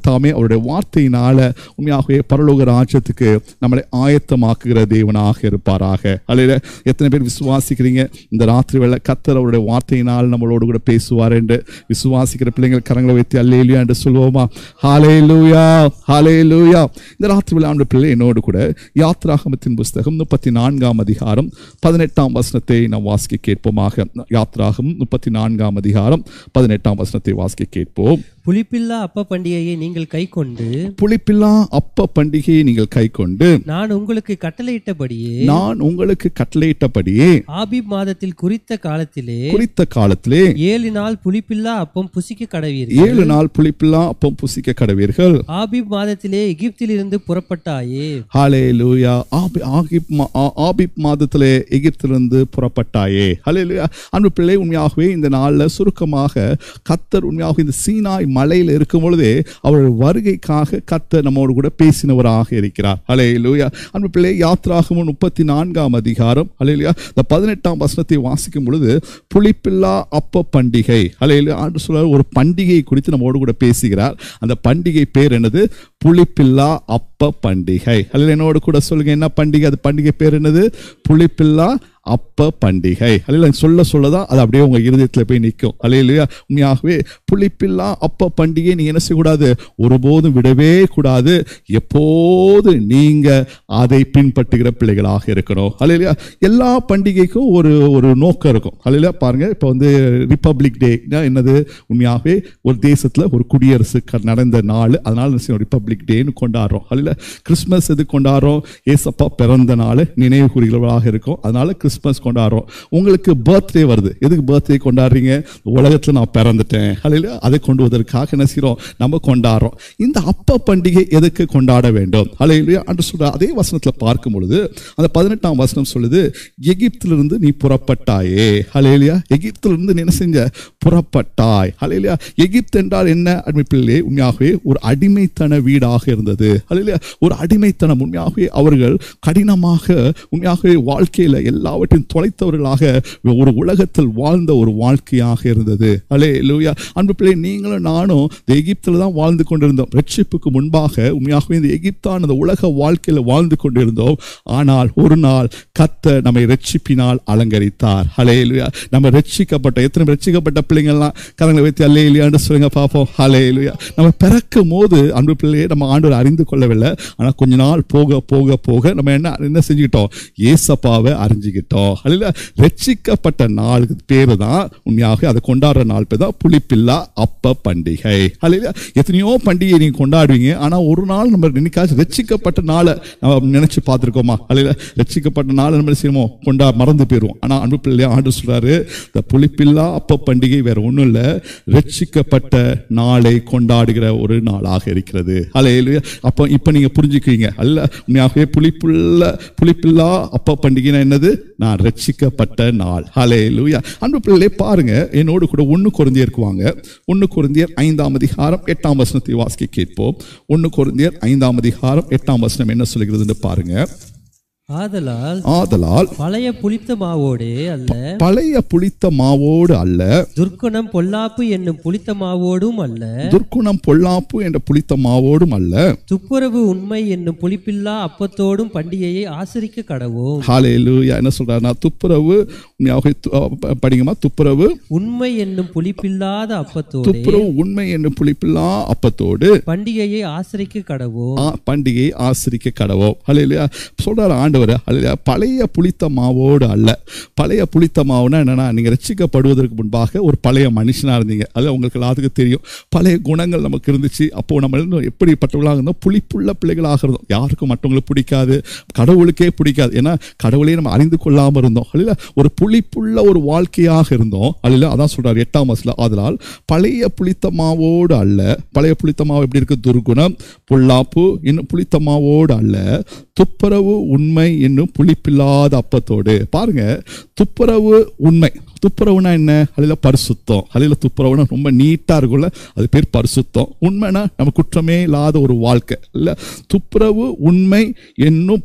தாமே அவருடைய வார்த்தையினால உண்மையாகவே பரலோக ராஜ்யத்துக்கு நம்மளை ஆயத்தமாக்குகிற தேவனாக இருப்பாராக. அல்ல எத்தனை பேர் விசுவாசிக்கிறீங்க? இந்த ராத்திரி வேலை கத்தர் அவருடைய வார்த்தையினால் நம்மளோடு கூட பேசுவார் என்று விசுவாசிக்கிற பிள்ளைங்கள் கரங்களை வைத்து அல்லேலுயா என்று சொல்லுவோமா ஹாலே லூயா ஹாலே லூயா இந்த ராத்திரி விழா ஆண்டு பிள்ளை என்னோடு கூட யாத்ராகமத்தின் புஸ்தகம் முப்பத்தி நான்காம் அதிகாரம் பதினெட்டாம் வசனத்தை நாம் வாசிக்க கேட்போமாக. யாத்ராகம் முப்பத்தி நான்காம் அதிகாரம் பதினெட்டாம் வசனத்தை வாசிக்க கேட்போம். புளிப்பில்லா அப்ப பண்டிகையை நீங்கள் கைக்கொண்டு புளிப்பில்லா அப்ப பண்டிகையை நீங்கள் கை கொண்டு நான் உங்களுக்கு கட்டளையிட்டபடியே நான் உங்களுக்கு கட்டளையிட்டபடியே ஆபிப் மாதத்தில் குறித்த காலத்திலே குறித்த காலத்திலே ஏழு நாள் புளிப்பில்லா அப்பம் புசிக்க கடவீர்கள். ஏழு நாள் புளிப்பில்லா அப்பம் புசிக்க கடவீர்கள். ஆபிப் மாதத்திலே எகிப்திலிருந்து புறப்பட்டாயே. ஹாலே லூயா ஆபி ஆகிப் மா- ஆ- ஆபிப் மாதத்திலே எகிப்திலிருந்து புறப்பட்டாயே. ஹலே லூயா அன்பு பிள்ளை உண்மையாகவே இந்த நாளில் சுருக்கமாக கத்தர் உண்மையாக இந்த சீனாய் மலையில் இருக்கும் பொழுதே அவர் வருகைக்காக கத்த நம்மோடு கூட பேசினவராக இருக்கிறார். அலே லூயா அன்பு பிள்ளை யாத்ராகமும் முப்பத்தி நான்காம் அதிகாரம். ஹலே இந்த பதினெட்டாம் வசனத்தை வாசிக்கும் பொழுது புளிப்பில்லா அப்ப பண்டிகை. அலையில ஆண்டு சொல்ல ஒரு பண்டிகை குறித்து நம்மோடு கூட பேசுகிறார். அந்த பண்டிகை பேர் என்னது? புளிப்பில்லா அப்ப பண்டிகை. அல்ல என்னோடு கூட சொல்லுங்க என்ன பண்டிகை? அது பண்டிகை பேர் என்னது? புளிப்பில்லா அப்ப பண்டிகை. அல்ல சொல்ல சொல்லதான் அது அப்படியே உங்க இருதயத்துல போய் நிற்கும் அல்லையா உண்மையாகவே புளிப்பில்லாம் அப்ப பண்டிகை நீங்க என்ன செய்யக்கூடாது? ஒருபோதும் விடவே கூடாது. எப்போது நீங்க அதை பின்பற்றுகிற பிள்ளைகளாக இருக்கணும் அல்லையா எல்லா பண்டிகைக்கும் ஒரு ஒரு நோக்கம் இருக்கும். அல்லையா பாருங்க இப்போ வந்து ரிப்பப்ளிக் டே என்னது? உண்மையாகவே ஒரு தேசத்துல ஒரு குடியரசு க- நடந்த நாள். அதனால என்ன ரிப்பப்ளிக் டேன்னு கொண்டாடுறோம். அல்ல கிறிஸ்மஸ் எது கொண்டாடுறோம்? ஏசப்பா பிறந்த நாள் நினைவு கூறுகிறவர்களாக இருக்கும். அதனால கிறிஸ்மஸ் கொண்டாடுறோம். உங்களுக்கு பர்த்டே வருது. எதுக்கு பர்த்டே கொண்டாடுறீங்க? உலகத்துல நான் பிறந்துட்டேன். அல்ல அதை கொண்டு வருவதற்காக என்ன செய்கிறோம் நம்ம கொண்டாடுறோம். இந்த அப்ப பண்டிகை எதுக்கு கொண்டாட வேண்டும்? அலையிலையா அன்று சொல்ற அதே வசனத்துல பார்க்கும் பொழுது அந்த பதினெட்டாம் வசனம் சொல்லுது எகிப்திலிருந்து நீ புறப்பட்டாயே. அலையிலையா எகிப்திலிருந்து நீ என்ன செஞ்ச? புறப்பட்டாய். அலையிலையா எகிப்து என்றால் என்ன? அடிமைப்பிள்ளை உண்மையாகவே ஒரு அடிமைத்தன வீடாக இருந்தது. ஹலேலியா ஒரு அடிமைத்தனம். உண்மையாகவே அவர்கள் கடினமாக உண்மையாகவே வாழ்க்கையில எல்லாவற்றையும் தொலைத்தவர்களாக ஒரு உலகத்தில் வாழ்ந்த ஒரு வாழ்க்கையாக இருந்தது. அலே லூயா அன்பு பிள்ளை நீங்களும் நானும் இந்த எகிப்தில் தான் வாழ்ந்து கொண்டிருந்தோம். ரட்சிப்புக்கு முன்பாக உண்மையாகவே இந்த எகிப்தான் அந்த உலக வாழ்க்கையில் வாழ்ந்து கொண்டிருந்தோம். ஆனால் ஒரு நாள் கத்த நம்மை ரட்சிப்பினால் அலங்கரித்தார். ஹலே லூயா நம்ம ரட்சிக்கப்பட்ட எத்தனை ரட்சிக்கப்பட்ட பிள்ளைங்கள்லாம் கரங்களை வைத்து அல்லே இல்லையான்னு சொல்லுங்க பார்ப்போம். ஹலே லூயா நம்ம பிறக்கும் போது அன்பு பிள்ளையை நம்ம ஆண்டவர் அறிந்து கொள்ளவில்லை. ஆனால் கொஞ்ச நாள் போக போக போக நம்ம என்ன என்ன செஞ்சுக்கிட்டோம்? ஏசப்பாவை அறிஞ்சுக்கிட்டோம். அல்ல ரட்சிக்கப்பட்ட நாளுக்கு பேர் தான் உண்மையாக அதை கொண்டாடுற நாள் பேர் தான் புளிப்பில்லா அப்ப பண்டிகை. அல்ல எத்தனையோ பண்டிகை நீங்கள் கொண்டாடுவீங்க. ஆனால் ஒரு நாள் நம்ம நினைக்காச்சும் ரட்சிக்கப்பட்ட நாளை நம்ம நினைச்சு பார்த்துருக்கோமா? அல்ல ரட்சிக்கப்பட்ட நாளை நம்ம செய்வோம்? கொண்டா மறந்து போயிடுவோம் ஆனால் அன்பு பிள்ளையா ஆண்டு சொல்கிறாரு இந்த புளிப்பில்லா அப்ப பண்டிகை வேற ஒன்றும் இல்லை. ரட்சிக்கப்பட்ட நாளை கொண்டாடுகிற ஒரு நாளாக இருக்கிறது. அல்ல அப்போ இப்போ நீங்கள் புரிஞ்சுக்குவீங்க. அல்ல உண்மையாகவே புளிப்புள்ள புளிப்பில்லா அப்ப பண்டிகைனா என்னது? நான் ரட்சிக்கப்பட்ட நாள். ஹலே லூயா அன்பு பிள்ளைகளே பாருங்க என்னோடு கூட ஒன்று குறைந்தியருக்குவாங்க ஒன்று குறைந்தியர் ஐந்தாம் அதிகாரம் எட்டாம் வசனத்தை வாசிக்க கேட்போம். ஒன்று குறைந்தியர் ஐந்தாம் அதிகாரம் எட்டாம் வசனம் என்ன சொல்கிறதுன்னு பாருங்கள் ஆதலால் ஆதலால் பழைய புளித்த மாவோடே அல்ல பழைய புளித்த மாவோடு அல்ல துர்க்குணம் பொல்லாப்பு என்னும் புளித்த மாவோடும் அல்ல துர்க்குணம் பொல்லாப்பு என்ற புளித்த மாவோடும் அல்ல. துப்புரவு உண்மை என்னும் புளிப்பில்லா அப்பத்தோடும் பண்டிகையை ஆசரிக்க கடவோம். லூயா என்ன சொல்றாருன்னா துப்புரவு படிங்கம்மா துப்புரவு. உண்மை என்னும் புளிப்பில்லாத அப்பத்தோடே துப்புரவு உண்மை என்னும் புளிப்பில்லா அப்பத்தோடு பண்டிகையை ஆசரிக்க கடவோம். பண்டிகையை ஆசிரிக்க கடவோம். அல்லையா சொல்றாரு ஆண்டவர் அல்லையா பழைய புளித்த மாவோடு அல்ல. பழைய புளித்த மாவுனா என்னன்னா நீங்க ரசிக்கப்படுவதற்கு முன்பாக ஒரு பழைய மனுஷனா இருந்தீங்க. அது உங்களுக்கு எல்லாத்துக்கும் தெரியும். பழைய குணங்கள் நமக்கு இருந்துச்சு. அப்போ நம்ம இன்னும் எப்படிப்பட்டவர்களாக இருந்தோம்? புளிப்புள்ள பிள்ளைகளாக இருந்தோம். யாருக்கும் மற்றவங்களுக்கு பிடிக்காது. கடவுளுக்கே பிடிக்காது. ஏன்னா கடவுளே நம்ம அறிந்து கொள்ளாம இருந்தோம். அல்ல ஒரு புளிப்புள்ள ஒரு வாழ்க்கையாக இருந்தோம். அல்ல அதான் சொல்றாரு எட்டாம் வசல அதனால் பழைய புளித்த மாவோடு அல்ல. பழைய புளித்த மாவு எப்படி இருக்கு? துர்குணம் பொல்லாப்பு இன்னும் புளித்த மாவோடு அல்ல. துப்புரவு உண்மை என்னும் புளிப்பில்லாத அப்பத்தோடு. பாருங்க துப்புரவு உண்மை. துப்புரவுனா என்ன? அதில் பரிசுத்தம். அதில் துப்புரவுனா ரொம்ப நீட்டாக இருக்கும்ல அது பேர் பரிசுத்தம். உண்மைனா நம்ம குற்றமே இல்லாத ஒரு வாழ்க்கை. இல்லை துப்புரவு உண்மை என்னும்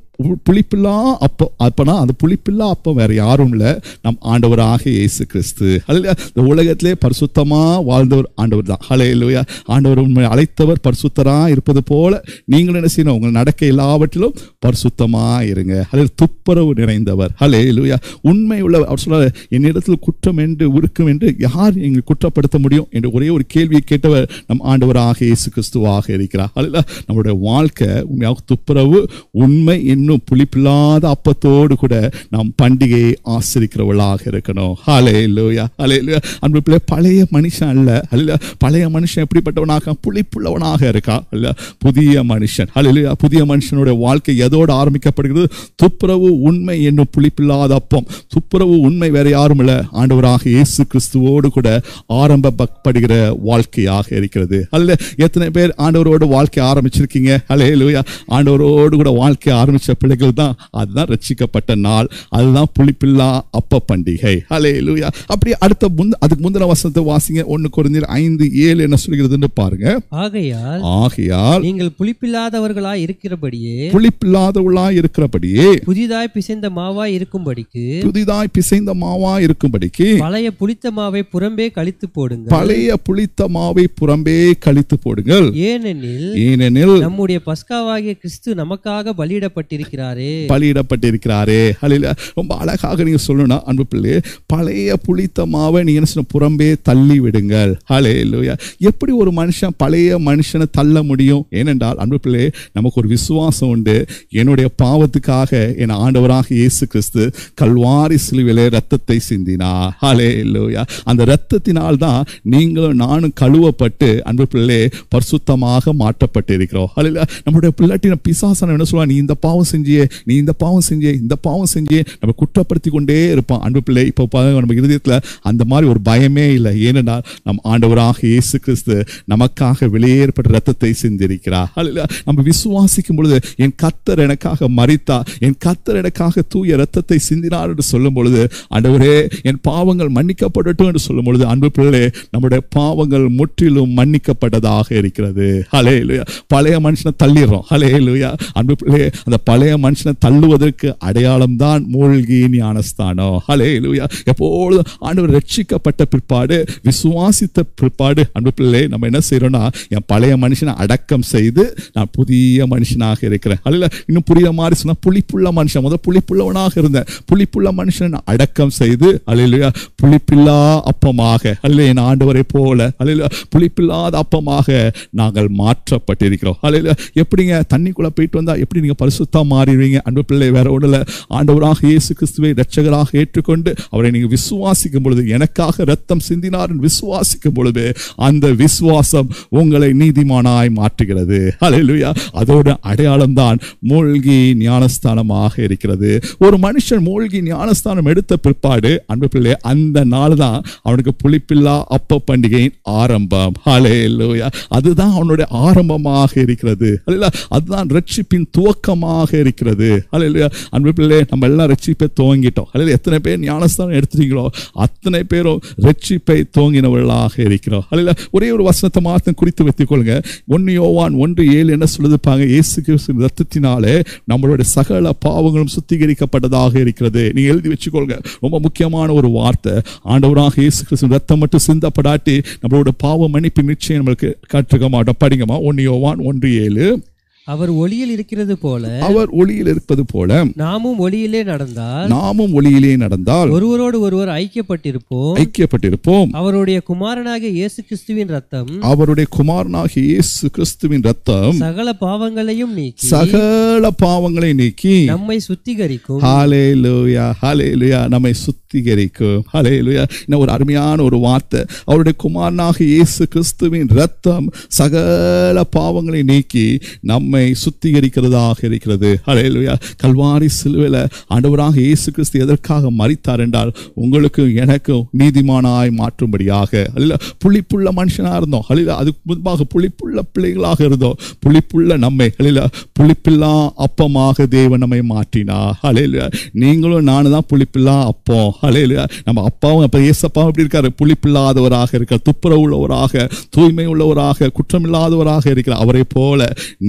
புளிப்பில்லா அப்போ அப்பனா அந்த புளிப்பில்லா அப்போ வேற யாரும் இல்லை. நம் ஆண்டவராக இயேசு கிறிஸ்து அல்ல இந்த உலகத்திலே பரிசுத்தமா வாழ்ந்தவர் ஆண்டவர் தான். ஹலே லூயா ஆண்டவர் உண்மை அழைத்தவர் பரிசுத்தராக இருப்பது போல நீங்களும் என்ன செய்யணும்? உங்கள் நடக்க எல்லாவற்றிலும் பரிசுத்தமா இருங்க. அதில் துப்புரவு நிறைந்தவர். ஹலே லூயா உண்மை உள்ள அவர் சொல்றாரு என்னிடத்தில் குற்றம் என்று உருக்கும் என்று யார் எங்களை குற்றப்படுத்த முடியும்? என்று ஒரே ஒரு கேள்வியை கேட்டவர் நம் ஆண்டவராக இயேசு கிறிஸ்துவாக இருக்கிறார். அல்ல நம்முடைய வாழ்க்கை உண்மையாக துப்புரவு உண்மை என் இன்னும் புளிப்பில்லாத அப்பத்தோடு கூட நாம் பண்டிகையை ஆசிரிக்கிறவளாக இருக்கணும். ஹலே லோயா ஹலே லோயா அன்பு பிள்ளை பழைய மனுஷன் அல்ல அல்ல. பழைய மனுஷன் எப்படிப்பட்டவனாக புளிப்புள்ளவனாக இருக்கா? அல்ல. புதிய மனுஷன். ஹalleluya புதிய மனுஷனுடைய வாழ்க்கை எதோடு ஆரம்பிக்கப்படுகிறது? துப்புரவு உண்மை என்னும் புளிப்பில்லாத அப்பம். துப்புரவு உண்மை வேற யாரும் இல்ல. ஆண்டவராக இயேசு கிறிஸ்துவோடு கூட ஆரம்பப்படுகிற வாழ்க்கையாக இருக்கிறது. அல்ல. எத்தனை பேர் ஆண்டவரோடு வாழ்க்கை ஆரம்பிச்சிருக்கீங்க? ஹalleluya ஆண்டவரோடு கூட வாழ்க்கை ஆரம்பிச்ச பிள்ளைகள் தான் அதுதான் ரட்சிக்கப்பட்ட நாள். அதுதான் புளிப்பில்லா அப்ப பண்டிகை. ஹalleluya அப்படி அடுத்த முந்த அதுக்கு முந்தின வசனத்தை வாசிங்க. ஒன்னு குறைஞ்சர் ஐந்து ஏழு என்ன சொல்கிறதுன்னு பாருங்க. ஆகையால் ஆகையால் நீங்கள் புளிப்பில்லாதவர்களாய் இருக்கிறபடியே புளிப்பில்லாதவளா இருக்கிறபடியே புதிதாய் பிசைந்த மாவாய் இருக்கும்படிக்கு புதிதாய் பிசைந்த மாவா இருக்கும்படிக்கு பழைய புளித்த மாவை புறம்பே கழித்து போடுங்கள். பழைய புளித்த மாவை புறம்பே கழித்து போடுங்கள். ஏனெனில் ஏனெனில் நம்முடைய பஸ்காவாகிய கிறிஸ்து நமக்காக பலியிடப்பட்டிருக்கிறாரே. பலியிடப்பட்டிருக்கிறாரே. ஹalleluya. ரொம்ப அழகாக நீங்க சொல்லணும் அன்பு பிள்ளை பழைய புளித்த மாவை நீங்க என்ன புறம்பே தள்ளி விடுங்கள் ஹalleluya. எப்படி ஒரு மனுஷன் பழைய மனுஷனை தள்ள முடியும்? ஏனென்றால் அன்பு பிள்ளை நமக்கு ஒரு விசுவாசம் உண்டு. என்னுடைய பாவத்துக்காக என் ஆண்டவராக இயேசு கிறிஸ்து கல்வாரி சிலுவிலே ரத்தத்தை சிந்தினா. அலே இல்லையா அந்த ரத்தத்தினால் தான் நீங்களும் நானும் கழுவப்பட்டு அன்பு பிள்ளை பரிசுத்தமாக மாற்றப்பட்டிருக்கிறோம். அல்ல நம்முடைய பிள்ளாட்டின பிசாசனம் என்ன சொல்லுவா நீ இந்த பாவம் செஞ்சியே நீ இந்த பாவம் செஞ்சியே இந்த பாவம் செஞ்சியே நம்ம குற்றப்படுத்தி கொண்டே இருப்பான் அன்பு பிள்ளை இப்போ பாருங்க நம்ம இருதயத்தில் அந்த மாதிரி ஒரு பயமே இல்லை. ஏனென்றால் நம் ஆண்டவராக இயேசு கிறிஸ்து நமக்காக வெளியேற்பட்ட ரத்தத்தை செஞ்சிருக்கிறார். ஹalleluya நம்ம விசுவாசிக்கும் பொழுது என் கத்தர் எனக்காக மறித்தா என் கத்தர் எனக்காக தூய ரத்தத்தை சிந்தினார் என்று சொல்லும் பொழுது ஆண்டவரே என் பாவங்கள் மன்னிக்கப்படட்டும் என்று சொல்லும் பொழுது அன்பு பிள்ளை நம்முடைய பாவங்கள் முற்றிலும் மன்னிக்கப்பட்டதாக இருக்கிறது. ஹலே பழைய மனுஷனை தள்ளிடுறோம். ஹலே அன்பு பிள்ளை அந்த பழைய மனுஷனை தள்ளுவதற்கு அடையாளம் தான் மூழ்கி ஞானஸ்தானம். ஹலே எப்பொழுதும் ஆண்டவர் ரட்சிக்கப்பட்ட பிற்பாடு விசுவாசித்த பிற்பாடு அன்பு பிள்ளை நம்ம என்ன செய்யறோம்னா என் பழைய மனுஷனை அடக்கம் செய்து நான் புதிய மனுஷனாக இருக்கிறேன். அல்ல இன்னும் புரிய மாதிரி சொன்னா புளிப்புள்ள மனுஷன். முதல் புளிப்புள்ளவனாக இருந்தேன். புளிப்புள்ள மனுஷனை நான் அடக்கம் செய்து அல்லையா புளிப்பில்லா அப்பமாக அல்ல என் ஆண்டவரை போல அல்ல புளிப்பில்லாத அப்பமாக நாங்கள் மாற்றப்பட்டிருக்கிறோம். அல்ல எப்படிங்க தண்ணிக்குள்ள போயிட்டு வந்தா எப்படி நீங்க பரிசுத்தமாக மாறிடுவீங்க. அன்பு பிள்ளை வேற ஒண்ணுல ஆண்டவராக இயேசு கிறிஸ்துவை ரட்சகராக ஏற்றுக்கொண்டு அவரை நீங்க விசுவாசிக்கும் பொழுது எனக்காக ரத்தம் சிந்தினார் விசுவாசிக்கும் பொழுது அந்த விசுவாசம் உங்களை நீதிமானாய் மாற்றுகிறது. அலையிலுயா அதோட அடையாளம் தான் மூழ்கி ஞானஸ்தானமாக இருக்கிறது. ஒரு மனுஷன் மூழ்கி ஞானஸ்தானம் எடுத்த பிற்பாடு அன்பு பிள்ளை அந்த நாள் தான் அவனுக்கு புளிப்பில்லா அப்ப பண்டிகையின் ஆரம்பம். ஹalleluya அதுதான் அவனுடைய ஆரம்பமாக இருக்கிறது. அதுதான் ரட்சிப்பின் துவக்கமாக இருக்கிறது. அல்ல அன்பு பிள்ளை நம்ம எல்லாம் ரட்சிப்பை துவங்கிட்டோம். அல்லது எத்தனை பேர் ஞானஸ்தானம் எடுத்துட்டீங்களோ அத்தனை பேரும் ரட்சிப்பை துவங்கினவர்களாக இருக்கிறோம். அல்ல ஒரே ஒரு வசனத்தை மாற்றம் குறித்து வைத்துக் கொள்ளுங்க ஒன்னு யோவான் ஒன்று ஏழு என்ன சொல்லுதுப்பாங்க? இயேசு கிறிஸ்து ரத்தத்தினாலே நம்மளுடைய சகல பாவங்களும் சுத்திகரிக்கப்பட்டதாக இருக்கிறது. நீங்க எழுதி வச்சுக்கொள்ளுங்க. ரொம்ப முக்கியமான ஒரு வார்த்தை. ஆண்டவராக இயேசு கிறிஸ்து ரத்தம் மட்டும் சிந்தப்படாட்டி நம்மளோட பாவ மன்னிப்பு நிச்சயம் நம்மளுக்கு கற்றுக்க மாட்டோம். படிங்கம்மா. ஒன்னு யோவான் ஒன்று ஏழு. அவர் ஒளியில் இருக்கிறது போல அவர் ஒளியில் இருப்பது போல நாமும் ஒளியிலே நடந்தால் நாமும் ஒளியிலே நடந்தால் ஒருவரோடு ஒருவர் ஐக்கியப்பட்டிருப்போம். ஐக்கியப்பட்டிருப்போம். அவருடைய குமாரனாகிய இயேசு கிறிஸ்துவின் ரத்தம் அவருடைய குமாரனாகிய இயேசு கிறிஸ்துவின் ரத்தம் சகல பாவங்களையும் நீக்கி சகல பாவங்களை நீக்கி நம்மை சுத்திகரிக்கும். ஹalleluya ஹalleluya நம்மை சுத்திகரிக்கும். ஹalleluya. இன்னும் ஒரு அருமையான ஒரு வார்த்தை. அவருடைய குமாரனாக இயேசு கிறிஸ்துவின் ரத்தம் சகல பாவங்களை நீக்கி நம்மை நம்மை சுத்திகரிக்கிறதாக இருக்கிறது. அலையலுயா கல்வாரி சிலுவையில் ஆண்டவராக இயேசு கிறிஸ்து எதற்காக மறித்தார் என்றால் உங்களுக்கும் எனக்கும் நீதிமானாய் மாற்றும்படியாக. அல்ல புளிப்புள்ள மனுஷனாக இருந்தோம். அல்ல அதுக்கு முன்பாக புளிப்புள்ள பிள்ளைகளாக இருந்தோம். புளிப்புள்ள நம்மை அல்ல புளிப்பில்லா அப்பமாக தேவன் நம்மை மாற்றினா அலையலுயா நீங்களும் நானும் தான் புளிப்பில்லா அப்பம். அலையலுயா நம்ம அப்பாவும் அப்போ ஏசப்பாவும் எப்படி இருக்காரு? புளிப்பில்லாதவராக இருக்கார் துப்புரவு உள்ளவராக தூய்மை உள்ளவராக குற்றமில்லாதவராக இருக்கிறார். அவரை போல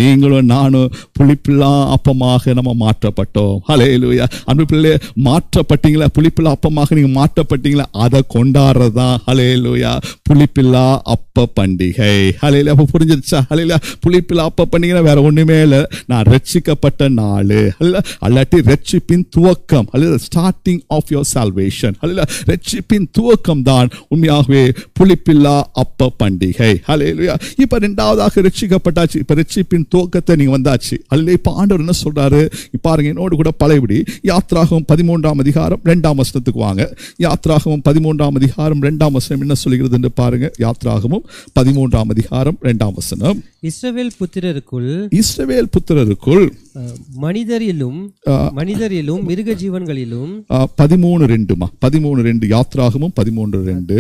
நீங்களும் நீங்களும் நானும் புளிப்பில்லா அப்பமாக நம்ம மாற்றப்பட்டோம். ஹalleluya அன்பு பிள்ளை மாற்றப்பட்டீங்களா? புளிப்பில்லா அப்பமாக நீங்க மாற்றப்பட்டீங்களா? அதை கொண்டாடுறதான் ஹலே லூயா புளிப்பில்லா அப்ப பண்டிகை. ஹalleluya அப்போ புரிஞ்சிருச்சா? ஹalleluya புளிப்பில்லா அப்ப பண்டிகை வேற ஒண்ணுமே இல்லை. நான் ரட்சிக்கப்பட்ட நாள். அல்ல அல்லாட்டி ரட்சிப்பின் துவக்கம். அல்லது ஸ்டார்டிங் ஆஃப் யோர் சால்வேஷன் அல்ல ரட்சிப்பின் துவக்கம் தான் உண்மையாகவே புளிப்பில்லா அப்ப பண்டிகை. ஹalleluya இப்ப ரெண்டாவதாக ரட்சிக்கப்பட்டாச்சு. இப்ப ரட்சிப்பின் துவக்கத்தை நீங்க வந்தாச்சு. அல்ல இப்ப ஆண்டவர் என்ன சொல்றாரு? பாருங்க என்னோடு கூட பழையபடி. யாத்ராகவும் பதிமூன்றாம் அதிகாரம் ரெண்டாம் வசனத்துக்கு வாங்க. யாத்ராகவும் பதிமூன்றாம் அதிகாரம் ரெண்டாம் வசனம் என்ன சொல்கிறது என்று பாருங்க. யாத்ராகமும் பதிமூன்றாம் அதிகாரம் ரெண்டாம் வசனம். இஸ்ரவேல் புத்திரருக்குள் இஸ்ரவேல் புத்திரருக்குள் மனிதரிலும் மனிதரிலும் மிருக ஜீவன்களிலும் பதிமூணு ரெண்டுமா? பதிமூணு ரெண்டு யாத்ராகமும் பதிமூன்று ரெண்டு.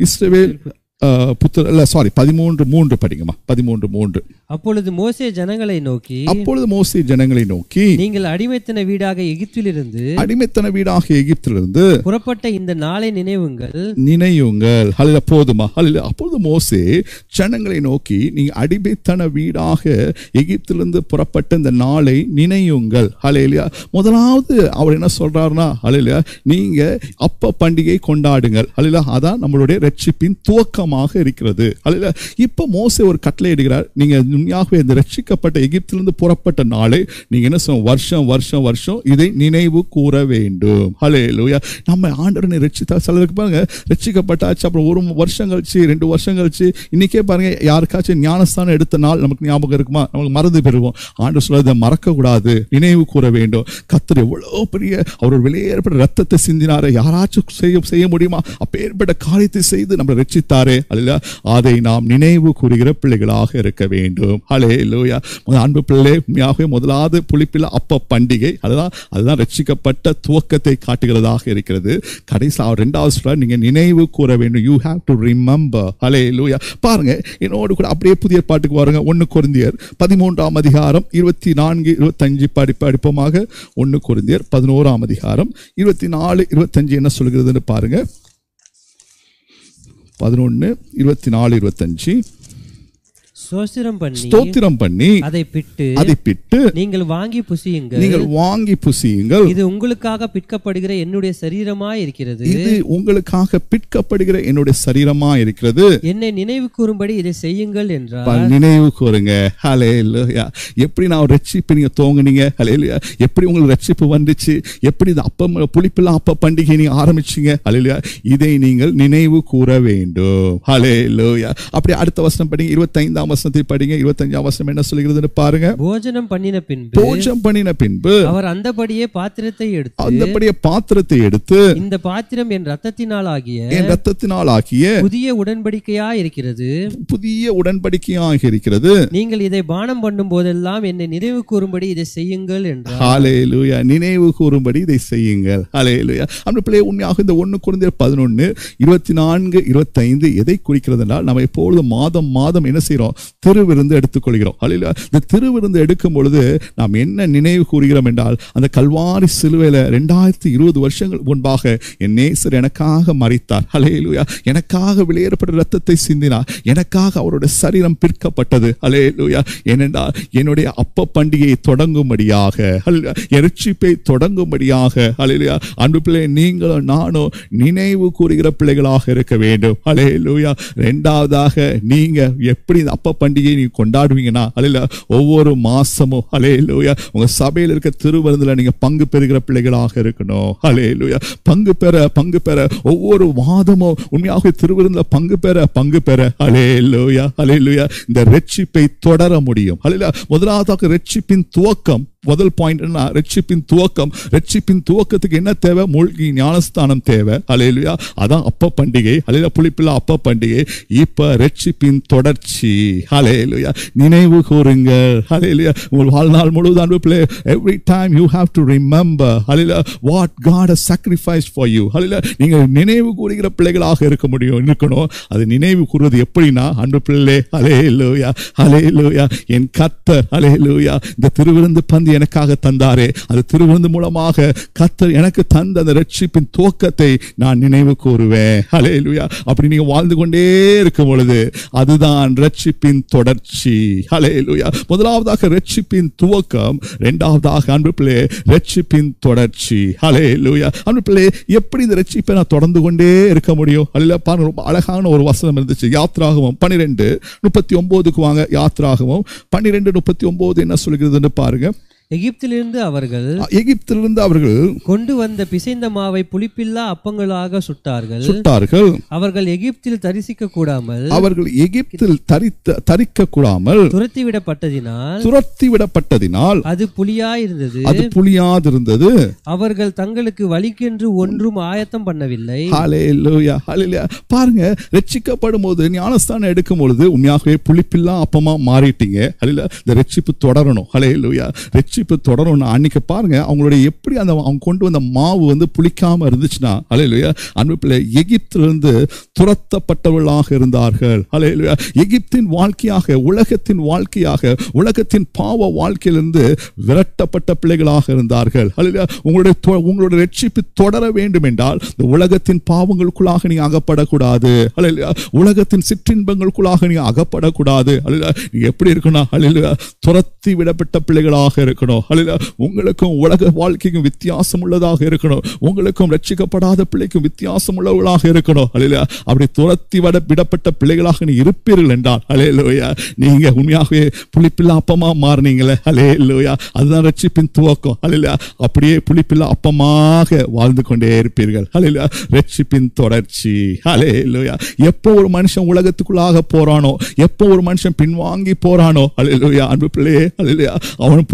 இஸ்ரவேல் புத்திர இல்ல சாரி பதிமூன்று மூன்று படிங்கம்மா. பதிமூன்று மூன்று. அப்பொழுது மோசே ஜனங்களை நோக்கி அப்பொழுது மோசே ஜனங்களை நோக்கி நீங்கள் அடிமைத்தன வீடாக எகிப்திலிருந்து அடிமைத்தன வீடாக எகிப்திலிருந்து புறப்பட்ட இந்த நாளை நினைவுங்கள். நினையுங்கள் அல்ல போதுமா அல்ல அப்பொழுது மோசே ஜனங்களை நோக்கி நீங்க அடிமைத்தன வீடாக எகிப்திலிருந்து புறப்பட்ட இந்த நாளை நினையுங்கள் ஹalleluya முதலாவது அவர் என்ன சொல்றாருன்னா ஹalleluya நீங்க அப்ப பண்டிகை கொண்டாடுங்கள். ஹalleluya அதான் நம்மளுடைய ரட்சிப்பின் துவக்கமாக இருக்கிறது. அல்ல இப்போ மோசே ஒரு கட்டளை இடுகிறார். நீங்கள் உண்மையாகவே இந்த ரட்சிக்கப்பட்ட எகிப்திலிருந்து புறப்பட்ட நாளை நீங்கள் என்ன சொல்ல வருஷம் வருஷம் வருஷம் இதை நினைவு கூற வேண்டும். ஹalleluya நம்ம ஆண்டவனை ரட்சித்தா சிலருக்கு பாருங்க ரட்சிக்கப்பட்டாச்சு அப்புறம் ஒரு வருஷம் கழிச்சு ரெண்டு வருஷம் கழிச்சு இன்னைக்கே பாருங்க யாருக்காச்சும் ஞானஸ்தானம் எடுத்த நாள் நமக்கு ஞாபகம் இருக்குமா? நமக்கு மறந்து பெறுவோம் ஆண்டு சொல்றதை மறக்க கூடாது நினைவு கூற வேண்டும். கத்தர் எவ்வளோ பெரிய அவர் வெளியேற்பட்ட ரத்தத்தை சிந்தினாரே. யாராச்சும் செய்ய செய்ய முடியுமா? அப்பேற்பட்ட காரியத்தை செய்து நம்மளை ரட்சித்தாரே. அல்ல. அதை நாம் நினைவு கூறுகிற பிள்ளைகளாக இருக்க வேண்டும். ஹலே லோயா அன்பு பிள்ளை உண்மையாகவே முதலாவது புளிப்பில் அப்ப பண்டிகை. அதுதான் அதுதான் ரட்சிக்கப்பட்ட துவக்கத்தை காட்டுகிறதாக இருக்கிறது. கடைசி ரெண்டாவது சொல்ல நீங்க நினைவு கூற வேண்டும். யூ ஹாவ் டு ரிமெம்பர் ஹலே லூயா பாருங்க என்னோடு கூட அப்படியே புதிய பாட்டுக்கு பாருங்க ஒன்னு குருந்தியர் பதிமூன்றாம் அதிகாரம் இருபத்தி நான்கு இருபத்தஞ்சு படி படிப்பமாக. ஒன்னு குருந்தியர் பதினோராம் அதிகாரம் இருபத்தி நாலு இருபத்தஞ்சு என்ன சொல்கிறதுன்னு பாருங்க. பதினொன்று இருபத்தி நாலு இருபத்தஞ்சு. சோஸ்திரம் பண்ணி ஸ்தோத்திரம் பண்ணி அதை பிட்டு அதை பிட்டு நீங்கள் வாங்கி புசியுங்கள். நீங்கள் வாங்கி புசியுங்கள். இது உங்களுக்காக பிற்கப்படுகிற என்னுடைய சரீரமாய் இருக்கிறது. இது உங்களுக்காக பிற்கப்படுகிற என்னுடைய சரீரமா இருக்கிறது. என்னை நினைவு கூறும்படி இதை செய்யுங்கள் என்றார். ப- நினைவு கூறுங்க. ஹலே எப்படி நான் ரட்சிப்பு நீங்க தோங்குனீங்க ஹலே எப்படி உங்களுக்கு ரட்சிப்பு வந்துச்சு? எப்படி இந்த அப்பம் புளிப்பில்லாம் அப்ப பண்டிகை நீங்க ஆரம்பிச்சீங்க? ஹலே இதை நீங்கள் நினைவு கூற வேண்டும். ஹலே அப்படி அடுத்த வசனம் படிங்க. இருபத்தைந்தாம் வசனத்தை படிங்க. இருபத்தஞ்சாம் வசனம் என்ன சொல்கிறதுன்னு பாருங்க. போஜனம் பண்ணின பின்பு போஜம் பண்ணின பின்பு அவர் அந்தபடியே பாத்திரத்தை எடுத்து அந்தபடியே பாத்திரத்தை எடுத்து இந்த பாத்திரம் என் ரத்தத்தினால் ஆகிய என் ரத்தத்தினால் ஆக்கிய புதிய உடன்படிக்கையா இருக்கிறது. புதிய உடன்படிக்கையாக இருக்கிறது. நீங்கள் இதை பானம் பண்ணும் போதெல்லாம் என்னை நினைவு கூறும்படி இதை செய்யுங்கள் என்றார். ஹalleluya. நினைவு கூறும்படி இதை செய்யுங்கள். ஹalleluya. அந்த பிள்ளை உண்மையாக இந்த ஒன்று குழந்தையர் பதினொன்று இருபத்தி நான்கு இருபத்தைந்து எதை குறிக்கிறது என்றால் நம்ம எப்பொழுது மாதம் மாதம் என்ன செய்றோம் திருவிருந்து எடுத்துக்கொள்கிறோம். ஹalleluya. இந்த திருவிருந்து எடுக்கும் பொழுது நாம் என்ன நினைவு கூறுகிறோம் என்றால் அந்த கல்வாரி சிலுவையில ரெண்டாயிரத்தி இருபது வருஷங்கள் முன்பாக என் நேசர் எனக்காக மறித்தார் அலையலுயா எனக்காக வெளியேறப்பட்ட ரத்தத்தை சிந்தினார். எனக்காக அவருடைய சரீரம் பிற்கப்பட்டது அலையலுயா ஏனென்றால் என்னுடைய அப்ப பண்டிகையை தொடங்கும்படியாக ஹalleluya, எரிச்சிப்பை தொடங்கும்படியாக அலையலுயா அன்பு பிள்ளை நீங்களும் நானும் நினைவு கூறுகிற பிள்ளைகளாக இருக்க வேண்டும். அலையலுயா ரெண்டாவதாக நீங்க எப்படி அப்ப பண்டிகையை நீங்க கொண்டாடுவீங்கன்னா அலையில ஒவ்வொரு மாசமும் ஹalleluya உங்க சபையில் இருக்க திருவருந்தில் நீங்க பங்கு பெறுகிற பிள்ளைகளாக இருக்கணும். ஹalleluya பங்கு பெற பங்கு பெற ஒவ்வொரு மாதமும் உண்மையாக திருவிருந்துல பங்கு பெற பங்கு பெற. ஹalleluya ஹalleluya இந்த ரட்சிப்பை தொடர முடியும். அல்ல முதலாவதாக ரட்சிப்பின் துவக்கம் முதல் பாயிண்ட் என்ன ரட்சிப்பின் துவக்கம். ரட்சிப்பின் துவக்கத்துக்கு என்ன தேவை? மூழ்கி ஞானஸ்தானம் தேவை. ஹalleluya அதான் அப்ப பண்டிகை. அலையில புளிப்பில்லா அப்ப பண்டிகை. இப்ப ரட்சிப்பின் தொடர்ச்சி. ஹalleluya நினைவு கூறுங்கள். ஹalleluya உங்கள் வாழ்நாள் முழுவதும் அன்பு பிள்ளை every time you have to remember அலையில what God has sacrificed for you. Hallelujah. நீங்க நினைவு கூறுகிற பிள்ளைகளாக இருக்க முடியும் இருக்கணும். அது நினைவு கூறுவது எப்படின்னா அன்பு பிள்ளை ஹalleluya ஹalleluya என் கர்த்தர் ஹalleluya இந்த திருவிருந்து எனக்காக தந்தாரே. அது திருவிருந்து மூலமாக கத்தர் எனக்கு தந்த அந்த ரட்சிப்பின் துவக்கத்தை நான் நினைவு கூறுவேன். ஹalleluya அப்படி நீங்க வாழ்ந்து கொண்டே இருக்கும் பொழுது அதுதான் ரட்சிப்பின் தொடர்ச்சி. ஹalleluya முதலாவதாக ரட்சிப்பின் துவக்கம் இரண்டாவதாக அன்பு பிள்ளை ரட்சிப்பின் தொடர்ச்சி. ஹalleluya அன்பு பிள்ளை எப்படி இந்த ரட்சிப்பை நான் தொடர்ந்து கொண்டே இருக்க முடியும்? அல்ல பாருங்க ரொம்ப அழகான ஒரு வசனம் இருந்துச்சு. யாத்ராகவும் பன்னிரெண்டு முப்பத்தி ஒன்பதுக்கு வாங்க. யாத்ராகவும் பன்னிரெண்டு முப்பத்தி ஒன்பது என்ன சொல்கிறதுன்னு பாருங்க. எகிப்திலிருந்து அவர்கள் எகிப்திலிருந்து அவர்கள் கொண்டு வந்த பிசைந்த மாவை புளிப்பில்லா அப்பங்களாக சுட்டார்கள். சுட்டார்கள். அவர்கள் எகிப்தில் தரிசிக்க கூடாமல் அவர்கள் எகிப்தில் தரித்த தரிக்க கூடாமல் துரத்தி விடப்பட்டதினால் துரத்தி விடப்பட்டதினால் அது புலியாயிருந்தது. அது புளியாதிருந்தது அவர்கள் தங்களுக்கு வழிக்கென்று ஒன்றும் ஆயத்தம் பண்ணவில்லை. பாருங்க ரட்சிக்கப்படும் போது ஞானஸ்தானம் எடுக்கும் பொழுது உண்மையாகவே புளிப்பில்லா அப்பமா மாறிட்டீங்க. இந்த ரட்சிப்பு தொடரணும். ஹalleluya. ரட்சிப்பு தொடரணும் அன்னைக்கு பாருங்க அவங்களுடைய எப்படி அந்த அவங்க கொண்டு வந்த மாவு வந்து புளிக்காம இருந்துச்சுன்னா ஹalleluya அன்பு பிள்ளை எகிப்திலிருந்து துரத்தப்பட்டவர்களாக இருந்தார்கள். ஹalleluya எகிப்தின் வாழ்க்கையாக உலகத்தின் வாழ்க்கையாக உலகத்தின் பாவ வாழ்க்கையிலிருந்து விரட்டப்பட்ட பிள்ளைகளாக இருந்தார்கள். ஹalleluya உங்களுடைய தொ- உங்களுடைய ரட்சிப்பு தொடர வேண்டும் என்றால் இந்த உலகத்தின் பாவங்களுக்குள்ளாக நீ அகப்படக்கூடாது. ஹalleluya உலகத்தின் சிற்றின்பங்களுக்குள்ளாக நீ அகப்படக்கூடாது. ஹalleluya நீ எப்படி இருக்கணும் ஹalleluya துரத்தி விடப்பட்ட பிள்ளைகளாக இருக்கணும். ஹalleluya உங்களுக்கும் உலக வாழ்க்கைக்கும் வித்தியாசம் உள்ளதாக இருக்கணும். உங்களுக்கும் ரட்சிக்கப்படாத பிள்ளைக்கும் வித்தியாசம் உள்ளவர்களாக இருக்கணும். அல்ல அப்படி துரத்தி வட விடப்பட்ட பிள்ளைகளாக நீ இருப்பீர்கள் என்றால் ஹalleluya நீங்க உண்மையாகவே புளிப்பில்லா அப்பமா மாறினீங்களே. ஹalleluya அதுதான் ரட்சிப்பின் துவக்கம். அல்ல அப்படியே புளிப்பில்லா அப்பமாக வாழ்ந்து கொண்டே இருப்பீர்கள். அல்ல ரட்சிப்பின் தொடர்ச்சி. அலே லோயா எப்போ ஒரு மனுஷன் உலகத்துக்குள்ளாக போறானோ எப்போ ஒரு மனுஷன் பின்வாங்கி போறானோ ஹalleluya அன்பு பிள்ளையே ஹalleluya அவன்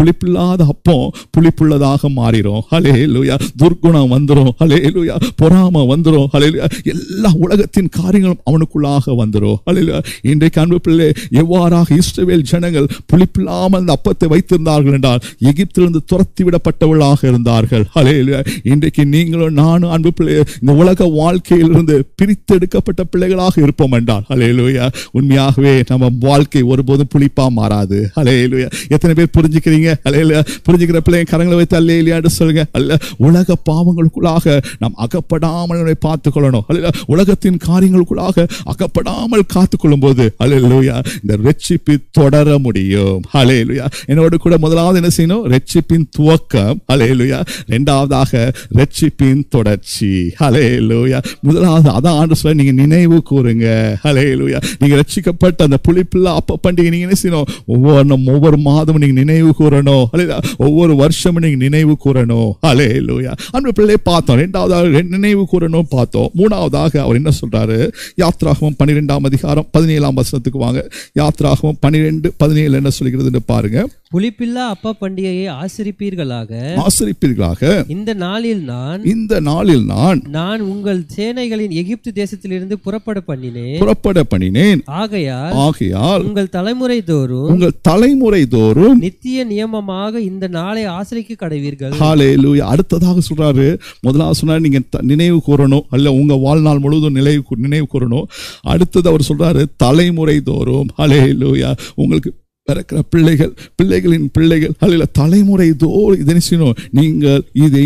புளிப்பில்லாத அப்பம் புளிப்புள்ளதாக மாறிடும் ஹalleluya துர்க்குணம் வந்துரும். லூயா பொறாம வந்துடும் ஹலே லூயா எல்லா உலகத்தின் காரியங்களும் அவனுக்குள்ளாக வந்துரும். லூயா இன்றைக்கு அன்பு பிள்ளை எவ்வாறாக இஸ்ரவேல் ஜனங்கள் புளிப்பில்லாமல் அந்த அப்பத்தை வைத்திருந்தார்கள் என்றால் எகிப்திலிருந்து துரத்தி விடப்பட்டவர்களாக இருந்தார்கள். ஹalleluya இன்றைக்கு நீங்களும் நானும் அன்பு பிள்ளை இந்த உலக வாழ்க்கையிலிருந்து பிரித்தெடுக்கப்பட்ட பிள்ளைகளாக இருப்போம் என்றால் ஹalleluya உண்மையாகவே நம்ம வாழ்க்கை ஒருபோதும் புளிப்பா மாறாது. ஹalleluya எத்தனை பேர் புரிஞ்சுக்கிறீங்க? ஹalleluya புரிஞ்சுக்கிற பிள்ளைங்க கரங்களை வைத்து அல்ல இல்லையான்னு சொல்லுங்க. அல்ல உலக பாவங்களுக்குள்ளாக நாம் அகப்படாமல் நம்மை பார்த்துக் கொள்ளணும் அல்ல உலகத்தின் காரியங்களுக்குள்ளாக அகப்படாமல் காத்துக்கொள்ளும் போது அல்லேலூயா இந்த ரட்சிப்பு தொடர முடியும். ஹalleluya என்னோட கூட முதலாவது என்ன செய்யணும்? ரட்சிப்பின் துவக்கம். ஹalleluya ரெண்டாவதாக ரட்சிப்பின் தொடர்ச்சி. ஹalleluya முதலாவது அதான் ஆண்டு சொல்ல நீங்க நினைவு கூறுங்க. ஹalleluya நீங்க ரட்சிக்கப்பட்ட அந்த புளிப்பில்லா அப்ப பண்டிகை நீங்க என்ன செய்யணும்? ஒவ்வொரு ஒவ்வொரு மாதமும் நீங்க நினைவு கூறணும். ஹalleluya ஒவ்வொரு வருஷமும் நீங்க நினைவு கூறணும் ஹalleluya அன்பு பிள்ளை பார்த்தோம் ரெண்டாவதாக நினைவு கூறணும் பார்த்தோம். மூணாவதாக அவர் என்ன சொல்றாரு? யாத்ராகமம் பன்னிரெண்டாம் அதிகாரம் பதினேழாம் வசனத்துக்கு வாங்க. யாத்ராகமம் பன்னிரெண்டு பதினேழு என்ன சொல்கிறதுன்னு பாருங்க. புளிப்பில்லா அப்ப பண்டிகையை ஆசரிப்பீர்களாக? ஆசரிப்பீர்களாக. இந்த நாளில் நான் இந்த நாளில் நான் நான் உங்கள் சேனைகளின் எகிப்து தேசத்திலிருந்து புறப்பட பண்ணினேன். புறப்பட பண்ணினேன். ஆகையால் ஆகையால் உங்கள் தலைமுறை தோறும் உங்கள் தலைமுறை தோறும் நித்திய நியமமாக இந்த நாளை ஆசிரிக்க கடைவீர்கள். லூயா அடுத்ததாக சொல்றாரு. முதலாவது சொன்னார் நீங்க நினைவு கூறணும். அல்ல உங்க வாழ்நாள் முழுவதும் நினைவு நினைவு கூறணும். அடுத்தது அவர் சொல்றாரு தலைமுறை தோறும். ஹalleluya. உங்களுக்கு பிறக்கிற பிள்ளைகள் பிள்ளைகளின் பிள்ளைகள் அல்ல தலைமுறை தோறும் இதனை செய்யணும் நீங்கள் இதை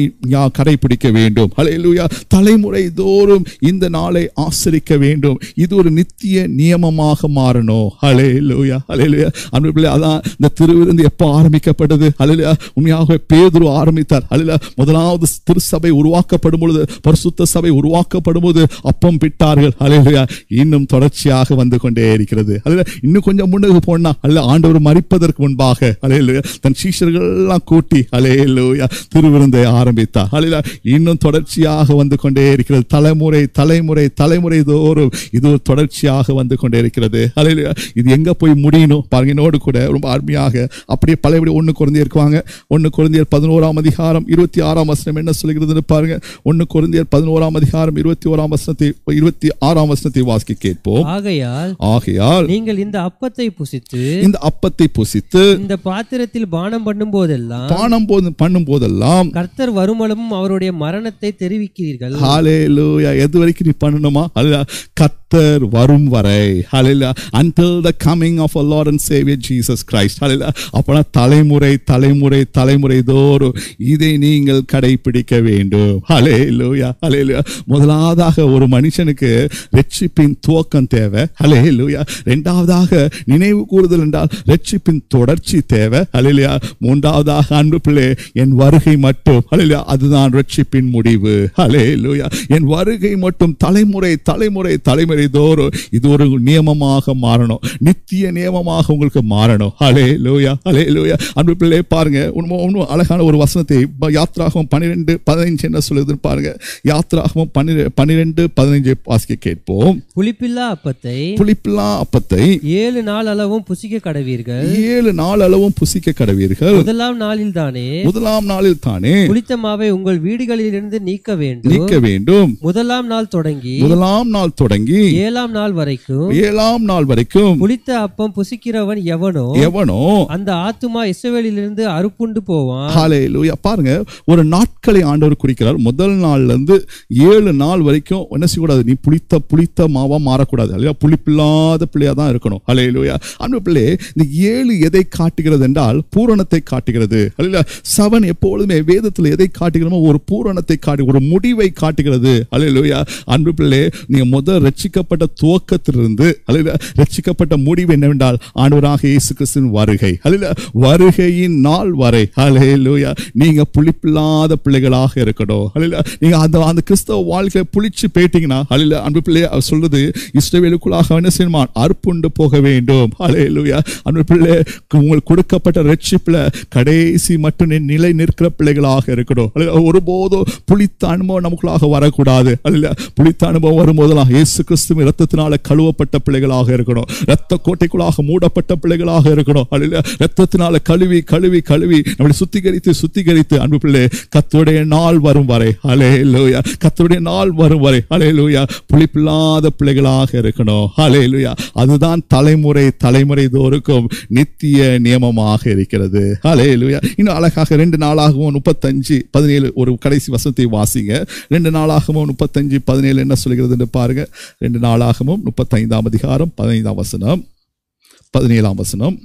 கடைபிடிக்க வேண்டும். ஹalleluya தலைமுறை தோறும் இந்த நாளை ஆசரிக்க வேண்டும். இது ஒரு நித்திய நியமமாக மாறணும். ஹalleluya ஹalleluya. அன்பு பிள்ளை அதான் இந்த திருவிருந்து எப்போ ஆரம்பிக்கப்பட்டது? அலையா உண்மையாக பேதுரு ஆரம்பித்தார். அலையில முதலாவது திருச்சபை உருவாக்கப்படும் பொழுது பரிசுத்த சபை உருவாக்கப்படும் போது அப்பம் பிட்டார்கள். ஹalleluya இன்னும் தொடர்ச்சியாக வந்து கொண்டே இருக்கிறது. அல்ல இன்னும் கொஞ்சம் முன்னுக்கு போனா அல்ல ஆண்டு ஆண்டவர் மறிப்பதற்கு முன்பாக ஹalleluya தன் சீஷர்கள் எல்லாம் கூட்டி ஹalleluya திருவிருந்தை ஆரம்பித்தார். ஹalleluya இன்னும் தொடர்ச்சியாக வந்து கொண்டே இருக்கிறது. தலைமுறை தலைமுறை தலைமுறை தோறும் இது ஒரு தொடர்ச்சியாக வந்து கொண்டே இருக்கிறது. ஹalleluya இது எங்க போய் முடியணும்? பாருங்க என்னோடு கூட ரொம்ப அருமையாக அப்படியே பழையபடி ஒன்று குழந்தையர் இருக்குவாங்க. ஒன்று குழந்தையர் பதினோராம் அதிகாரம் இருபத்தி ஆறாம் வசனம் என்ன சொல்கிறதுன்னு பாருங்க. ஒன்று குழந்தையர் பதினோராம் அதிகாரம் இருபத்தி ஓராம் வசனத்தை இருபத்தி ஆறாம் வசனத்தை வாசிக்க கேட்போம். ஆகையால் ஆகையால் நீங்கள் இந்த அப்பத்தை புசித்து இந்த அப்பத்தை புசித்து இந்த பாத்திரத்தில் பானம் பண்ணும் போதெல்லாம் பானம் போது பண்ணும் போதெல்லாம் கர்த்தர் வருமளவும் அவருடைய மரணத்தை தெரிவிக்கிறீர்கள். ஹalleluya. எது வரைக்கும் நீ பண்ணணுமா? அல்ல கர்த்தர் வரும் வரை. ஹalleluya until the coming of a Lord and Saviour Jesus Christ hallelujah. அப்போனா தலைமுறை தலைமுறை தலைமுறை தோறும் இதை நீங்கள் கடைபிடிக்க வேண்டும். ஹலே லூயா ஹலே லூயா முதலாவதாக ஒரு மனுஷனுக்கு ரட்சிப்பின் துவக்கம் தேவை. ஹலே லூயா ரெண்டாவதாக நினைவு கூறுதல் என்றால் ரட்சிப்பின் தொடர்ச்சி தேவை. ஹலிலியா மூன்றாவதாக அன்பு பிள்ளை என் வருகை மட்டும். ஹலிலியா அதுதான் ரட்சிப்பின் முடிவு. ஹலே லூயா என் வருகை மட்டும். தலைமுறை தலைமுறை தலைமுறை. தோறும் இது ஒரு நியமமாக மாறணும். நித்திய நியமமாக உங்களுக்கு மாறணும். ஹalleluya ஹalleluya அன்பு பிள்ளை பாருங்க அழகான ஒரு வசனத்தை யாத்ராகமம் பன்னிரெண்டு பதினைஞ்சு என்ன சொல்லுதுன்னு பாருங்க. யாத்ராகமம் பன்னிரெண்டு பன்னிரெண்டு பதினைஞ்சு வாசிக்க கேட்போம். புளிப்பில்லா அப்பத்தை புளிப்பில்லா அப்பத்தை ஏழு நாள் அளவும் புசிக்க கடவீர்கள். ஏழு நாள் அளவும் புசிக்க கடவீர்கள். முதலாம் நாளில் தானே? முதலாம் நாளில் தானே? புளித்த மாவை உங்கள் வீடுகளிலிருந்து நீக்க வேண்டும். நீக்க வேண்டும். முதலாம் நாள் தொடங்கி முதலாம் நாள் தொடங்கி ஏழாம் நாள் வரைக்கும் ஏழாம் நாள் வரைக்கும் புளித்த அப்பம் புசிக்கிறவன் எவனோ எவனோ அந்த ஆத்துமா இஸ்ரவேலிலிருந்து அறுப்புண்டு போவான். ஹalleluya. பாருங்க ஒரு நாட்களை ஆண்டவர் குறிக்கிறார். முதல் நாள்ல இருந்து ஏழு நாள் வரைக்கும் என்ன செய்யக்கூடாது? நீ புளித்த புளித்த மாவா மாறக்கூடாது. இல்லையா புளிப்பில்லாத பிள்ளையா தான் இருக்கணும். ஹalleluya. அன்பு பிள்ளை இந்த ஏழு எதை காட்டுகிறது என்றால் பூரணத்தை காட்டுகிறது. அல்ல செவன் எப்பொழுதுமே வேதத்தில் எதை காட்டுகிறோமோ ஒரு பூரணத்தை காட்டு ஒரு முடிவை காட்டுகிறது. ஹalleluya. அன்பு பிள்ளை நீங்க முதல் ரட்சிக்கப்பட்ட துவக்கத்திலிருந்து அல்ல ரட்சிக்கப்பட்ட முடிவு என்னவென்றால் ஆண்டவராக இயேசு கிறிஸ்துவின் வருகை. அல்ல வருகையின் நாள் வரை. ஹalleluya நீங்க புளிப்பில்லாத பிள்ளைகளாக இருக்கணும் அல்ல நீங்க அந்த அந்த கிறிஸ்தவ வாழ்க்கையை புளிச்சு போயிட்டீங்கன்னா அல்ல அன்பு பிள்ளை சொல்றது இஸ்ரவேலுக்குள்ளாக என்ன செய்யணுமா அற்புண்டு போக வேண்டும். ஹalleluya அன்பு பிள்ளை உங்களுக்கு கொடுக்கப்பட்ட ரட்சிப்பில் கடைசி மட்டும் நிலை நிற்கிற பிள்ளைகளாக இருக்கணும் அல்ல ஒருபோதும் புளித்த அனுபவம் நமக்குள்ளாக வரக்கூடாது. அல்ல புளித்த அனுபவம் வரும்போதெல்லாம் இயேசு கிறிஸ்து கிறிஸ்துவ ரத்தத்தினால கழுவப்பட்ட பிள்ளைகளாக இருக்கணும். ரத்த கோட்டைக்குள்ளாக மூடப்பட்ட பிள்ளைகளாக இருக்கணும். அல்ல ரத்தத்தினால கழுவி கழுவி கழுவி நம்மளை சுத்திகரித்து சுத்திகரித்து அன்பு பிள்ளை கத்துடைய நாள் வரும் வரை. அலே லூயா கத்துடைய நாள் வரும் வரை. அலே லூயா புளிப்பில்லாத பிள்ளைகளாக இருக்கணும். அலே லூயா அதுதான் தலைமுறை தலைமுறை தோறுக்கும் நித்திய நியமமாக இருக்கிறது. அலே லூயா இன்னும் அழகாக ரெண்டு நாளாகவும் முப்பத்தஞ்சு பதினேழு ஒரு கடைசி வசனத்தை வாசிங்க. ரெண்டு நாளாகவும் முப்பத்தஞ்சு பதினேழு என்ன சொல்கிறதுன்னு பாருங்க. ரெண்டு நாளாகவும் முப்பத்தைந்தாம் அதிகாரம் பதினைந்தாம் வசனம் பதினேழாம் வசனம்.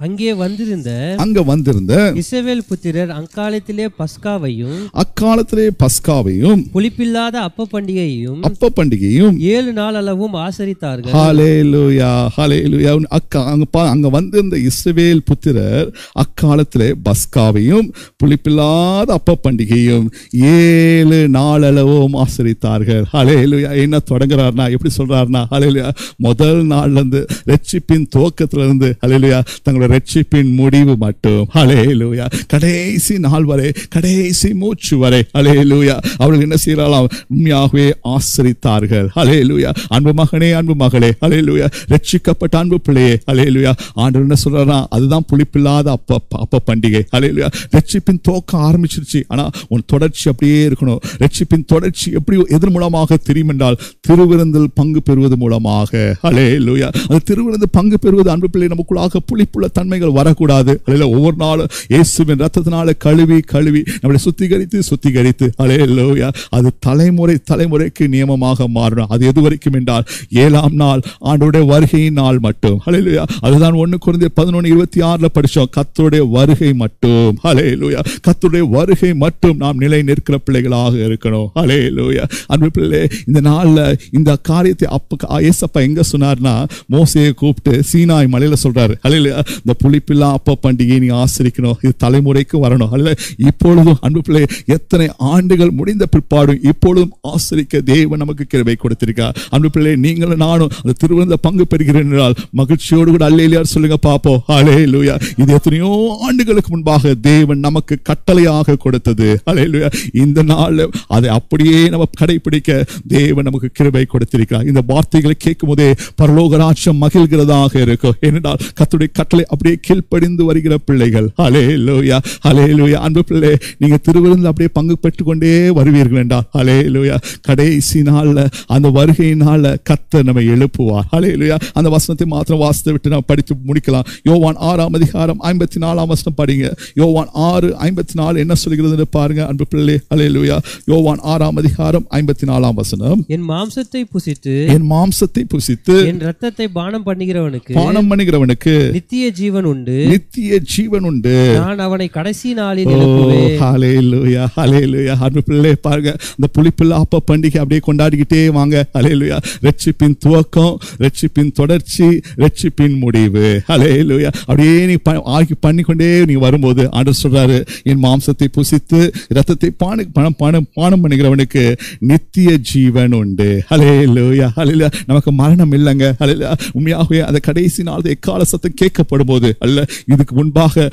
அங்கே வந்திருந்த அங்க வந்திருந்த இஸ்ரவேல் புத்திரர் அக்காலத்திலே பஸ்காவையும் அக்காலத்திலே பஸ்காவையும் புளிப்பில்லாத அப்ப பண்டிகையையும் அப்ப பண்டிகையும் ஏழு நாள் அளவும் ஆசரித்தார்கள். ஹalleluya ஹalleluya. அக்கா அங்க அங்க வந்திருந்த இஸ்ரவேல் புத்திரர் அக்காலத்திலே பஸ்காவையும் புளிப்பில்லாத அப்ப பண்டிகையும் ஏழு நாளளவும் ஆசரித்தார்கள். ஹalleluya. என்ன தொடங்குறாருனா எப்படி சொல்றாருனா ஹalleluya. முதல் நாள்ல இருந்து ரட்சிப்பின் துவக்கத்துல இருந்து ஹalleluya தங்களோட ரட்சிப்பின் முடிவு மட்டும். ஹalleluya கடைசி நாள் வரை கடைசி மூச்சு வரை. ஹalleluya அவர்கள் என்ன செய்யலாம் உண்மையாகவே ஆசிரித்தார்கள். அலே லூயா அன்பு மகனே அன்பு மகளே. ஹalleluya ரட்சிக்கப்பட்ட அன்பு பிள்ளையே. அலே லூயா ஆண்டு என்ன சொல்றா அதுதான் புளிப்பில்லாத அப்ப அப்ப பண்டிகை. ஹalleluya ரட்சிப்பின் தோக்க ஆரம்பிச்சிருச்சு. ஆனா உன் தொடர்ச்சி அப்படியே இருக்கணும். ரட்சிப்பின் தொடர்ச்சி எப்படி எதிர் மூலமாக தெரியும் என்றால் திருவிருந்தில் பங்கு பெறுவது மூலமாக. ஹalleluya அந்த திருவிருந்து பங்கு பெறுவது அன்பு பிள்ளை நமக்குள்ளாக புளிப்புள்ள தன்மைகள் வரக்கூடாது. அல்ல ஒவ்வொரு நாளும் இயேசுவின் ரத்தத்தினால கழுவி கழுவி நம்மளை சுத்திகரித்து சுத்திகரித்து ஹalleluya அது தலைமுறை தலைமுறைக்கு நியமமாக மாறணும். அது எது வரைக்கும் என்றால் ஏழாம் நாள் ஆண்டோடைய வருகையின் நாள் மட்டும். ஹalleluya அதுதான் ஒன்று குறைந்த பதினொன்று இருபத்தி ஆறில் படித்தோம் கத்தருடைய வருகை மட்டும். ஹalleluya கத்தருடைய வருகை மட்டும் நாம் நிலை நிற்கிற பிள்ளைகளாக இருக்கணும். ஹalleluya அன்பு பிள்ளை இந்த நாளில் இந்த காரியத்தை அப்ப ஏசப்பா எங்கே சொன்னார்னா மோசையை கூப்பிட்டு சீனாய் மலையில் சொல்றாரு. ஹalleluya இந்த புளிப்பில்லா அப்ப பண்டிகை நீ ஆசிரிக்கணும். இது தலைமுறைக்கு வரணும். அல்ல இப்பொழுதும் அன்பு பிள்ளை எத்தனை ஆண்டுகள் முடிந்த பிற்பாடும் இப்பொழுதும் ஆசிரிக்க தேவன் நமக்கு கிருபை கொடுத்திருக்கா அன்பு பிள்ளை நீங்களும் நானும் அந்த திருவிழந்த பங்கு பெறுகிறேன் என்றால் மகிழ்ச்சியோடு கூட அல்லையார் சொல்லுங்க பாப்போம் அலே லூயா இது எத்தனையோ ஆண்டுகளுக்கு முன்பாக தேவன் நமக்கு கட்டளையாக கொடுத்தது. அலே லூயா இந்த நாள் அதை அப்படியே நம்ம கடைபிடிக்க தேவன் நமக்கு கிருபை கொடுத்திருக்கிறார். இந்த வார்த்தைகளை கேட்கும் போதே பரலோக ராட்சம் மகிழ்கிறதாக இருக்கும். ஏனென்றால் கத்துடைய கட்டளை அப்படியே கீழ்ப்படிந்து வருகிற பிள்ளைகள். ஹலே லோயா ஹலே லோயா அன்பு பிள்ளை நீங்க திருவிருந்து அப்படியே பங்கு பெற்றுக்கொண்டே வருவீர்கள் என்றால் ஹலே லோயா கடைசி நாள்ல அந்த வருகை நாள்ல கத்த நம்ம எழுப்புவார். ஹலே லோயா அந்த வசனத்தை மாத்திரம் வாசித்து விட்டு நம்ம படித்து முடிக்கலாம். யோவான் ஆறாம் அதிகாரம் ஐம்பத்தி நாலாம் வசனம் படிங்க. யோவான் ஆறு ஐம்பத்தி நாலு என்ன சொல்கிறதுன்னு பாருங்க அன்பு பிள்ளை. ஹலே லோயா யோவான் ஆறாம் அதிகாரம் ஐம்பத்தி நாலாம் வசனம். என் மாம்சத்தை புசித்து என் மாம்சத்தை புசித்து என் ரத்தத்தை பானம் பண்ணுகிறவனுக்கு பானம் பண்ணுகிறவனுக்கு நித்திய ஜீவன் உண்டு. நித்திய ஜீவன் உண்டு. நான் அவனை கடைசி நாளில் எழுப்புவேன். ஹalleluya ஹalleluya அன்பு பிள்ளை பாருங்க இந்த புளிப்பில்லா அப்ப பண்டிகை அப்படியே கொண்டாடிக்கிட்டே வாங்க. ஹalleluya ரட்சிப்பின் துவக்கம் ரட்சிப்பின் தொடர்ச்சி ரட்சிப்பின் முடிவு. ஹalleluya அப்படியே நீ ஆகி பண்ணிக்கொண்டே நீ வரும்போது ஆண்டவர் சொல்றாரு என் மாம்சத்தை புசித்து ரத்தத்தை பானு பணம் பானம் பானம் பண்ணுகிறவனுக்கு நித்திய ஜீவன் உண்டு. ஹalleluya ஹalleluya நமக்கு மரணம் இல்லைங்க. ஹalleluya உண்மையாகவே அந்த கடைசி நாள் எக்கால சத்தம் கேட்கப்படும்? போது அல்ல இதுக்கு முன்பாக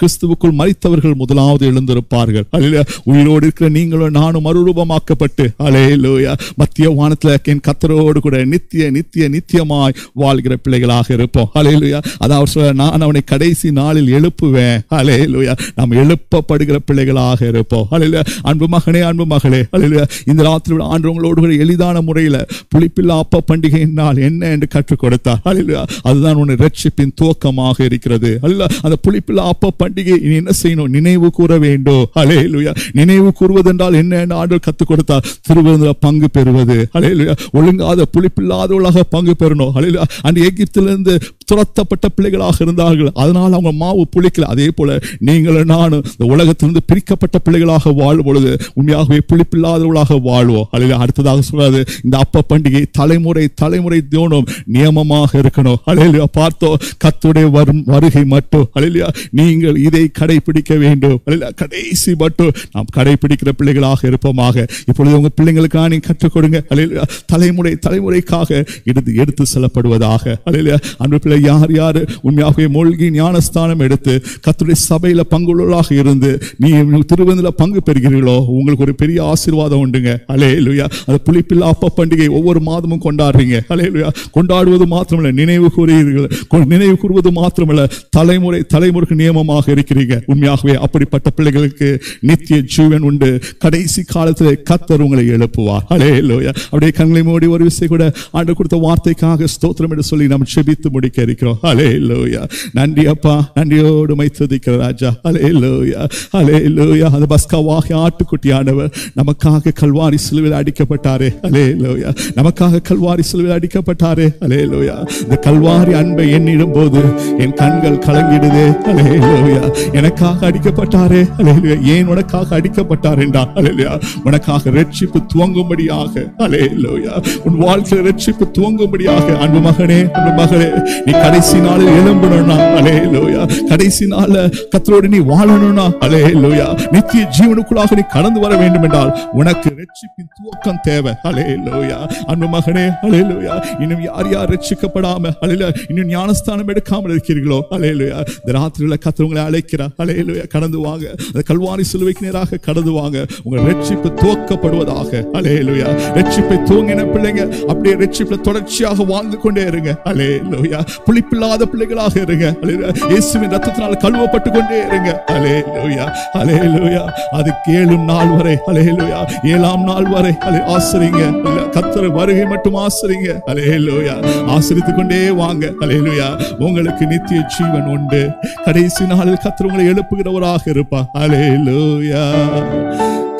கிறிஸ்துவுக்குள் மறித்தவர்கள் முதலாவது எழுந்திருப்பார்கள். அல்ல உயிரோடு இருக்கிற நீங்களும் நானும் மறுரூபமாக்கப்பட்டு அலே லோயா மத்திய வானத்தில் என் கத்தரோடு கூட நித்திய நித்திய நித்தியமாய் வாழ்கிற பிள்ளைகளாக இருப்போம். அலே லோயா அதாவது சொல்ல நான் அவனை கடைசி நாளில் எழுப்புவேன். அலே லோயா நாம் எழுப்பப்படுகிற பிள்ளைகளாக இருப்போம். அலையில அன்பு மகனே அன்பு மகளே. அலையில இந்த ராத்திரி ஆண்டவங்களோடு கூட எளிதான முறையில் புளிப்பில்லா அப்ப பண்டிகை நாள் என்ன என்று கற்றுக் கொடுத்தார். அலையில அதுதான் உன்னை ரட்சிப்பின் துவக்கமாக இருக்கிறது. அல்ல அந்த புளிப்பில்லா அப்ப பண்டிகை நீ என்ன செய்யணும்? நினைவு கூற வேண்டும். அலே லுயா நினைவு கூறுவதென்றால் என்ன என்று ஆண்டவர் கற்றுக் கொடுத்தார். திருவிருந்தில் பங்கு பெறுவது. அலே லுயா ஒழுங்காத புளிப்பில்லாதவளாக பங்கு பெறணும். அலேலுயா அந்த எகிப்திலிருந்து துரத்தப்பட்ட பிள்ளைகளாக இருந்தார்கள். அதனால் அவங்க மாவு புளிக்கல. அதே போல நீங்களும் நானும் இந்த உலகத்திலிருந்து பிரிக்கப்பட்ட பிள்ளைகளாக வாழும் பொழுது உண்மையாகவே புளிப்பில்லாதவர்களாக வாழ்வோம். அலையில அடுத்ததாக சொல்லாது இந்த அப்ப பண்டிகை தலைமுறை தலைமுறை தோணும் நியமமாக இருக்கணும். அலையில பார்த்தோம் கத்துடைய வரும் வருகை மட்டும் அழிலியா நீங்கள் இதை கடைபிடிக்க வேண்டும். அழிலா கடைசி மட்டும் நாம் கடைபிடிக்கிற பிள்ளைகளாக இருப்போமாக. இப்பொழுது உங்கள் பிள்ளைங்களுக்காக நீ கற்றுக் கொடுங்க. அழிலியா தலைமுறை தலைமுறைக்காக எடுத்து எடுத்து செல்லப்படுவதாக. அழிலியா அன்பு பிள்ளை யார் யார் உண்மையாகவே மூழ்கி ஞானஸ்தானம் எடுத்து கத்துடைய சபையில் பங்குள்ளவர்களாக இருந்து நீ திருவந்தில் பங்கு பெறுகிறீர்களோ உங்களுக்கு ஒரு பெரிய ஆசீர்வாதம் உண்டுங்க. அலே லுயா அந்த புளிப்பில்லா அப்ப பண்டிகை ஒவ்வொரு மாதமும் கொண்டாடுறீங்க. அலே லுயா கொண்டாடுவது மாத்திரமில்லை நினைவு கூறுகிறீர்கள். நினைவு கூறுவது மாத்திரம் மாத்திரமல்ல தலைமுறை தலைமுறைக்கு நியமமாக இருக்கிறீங்க. உண்மையாகவே அப்படிப்பட்ட பிள்ளைகளுக்கு நித்திய ஜீவன் உண்டு. கடைசி காலத்தில் கத்தர் உங்களை எழுப்புவார். அலே லோயா அப்படியே கண்களை மூடி ஒரு விசை கூட ஆண்டு கொடுத்த வார்த்தைக்காக ஸ்தோத்திரம் என்று சொல்லி நாம் செபித்து முடிக்க இருக்கிறோம். அலே லோயா நன்றி அப்பா. நன்றியோடு மை துதிக்கிற ராஜா. அலே லோயா அலே லோயா அந்த பஸ்காவாக ஆட்டுக்குட்டியானவர் நமக்காக கல்வாரி சிலுவில் அடிக்கப்பட்டாரே. அலே லோயா நமக்காக கல்வாரி சிலுவில் அடிக்கப்பட்டாரே. அலே லோயா இந்த கல்வாரி அன்பை எண்ணிடும் போது என் கண்கள் கலங்கிடுதே. அலே எனக்காக அடிக்கப்பட்டாரே. அலே ஏன் உனக்காக அடிக்கப்பட்டார் என்றா அலே உனக்காக ரட்சிப்பு துவங்கும்படியாக. அலே உன் வாழ்க்கையில் ரட்சிப்பு துவங்கும்படியாக. அன்பு மகனே அன்பு மகளே நீ கடைசி நாளில் எழும்பணும்னா அலே கடைசி நாள கத்தரோடு நீ வாழணும்னா அலே லோயா நித்திய ஜீவனுக்குள்ளாக நீ கடந்து வர வேண்டும் என்றால் உனக்கு ரட்சிப்பின் துவக்கம் தேவை. அலே லோயா அன்பு மகனே அலே லோயா இன்னும் யார் யார் ரட்சிக்கப்படாம அலையில இன்னும் ஞானஸ்தானம் எடுக்காமல் இருக்கிறீர்களோ அலையலுயா. இந்த ராத்திரியில் கத்தவங்களை உங்களை அழைக்கிறார். அலையலுயா. கடந்து வாங்க. அந்த கல்வாரி சிலுவைக்கு நேராக கடந்து வாங்க. உங்கள் ரட்சிப்பு துவக்கப்படுவதாக. அலையலுயா. ரட்சிப்பை தூங்கின பிள்ளைங்க அப்படியே ரட்சிப்பில் தொடர்ச்சியாக வாழ்ந்து கொண்டே இருங்க. அலையலுயா. புளிப்பில்லாத பிள்ளைகளாக இருங்க. இயேசுவின் ரத்தத்தினால் கழுவப்பட்டு கொண்டே இருங்க. அலையலுயா. அலையலுயா. அது ஏழும் நாள் வரை. அலையலுயா. ஏழாம் நாள் வரை. அலை ஆசிரிங்க. கத்தர் வருகை மட்டும் ஆசிரிங்க. அலையலுயா. லோயா ஆசிரித்துக் கொண்டே வாங்க. அலையலுயா. உங்களுக்கு நித்திய ஜீவன் உண்டு. கடைசி நாளில் கத்தர் உங்களை எழுப்புகிறவராக இருப்பா அலே லோயா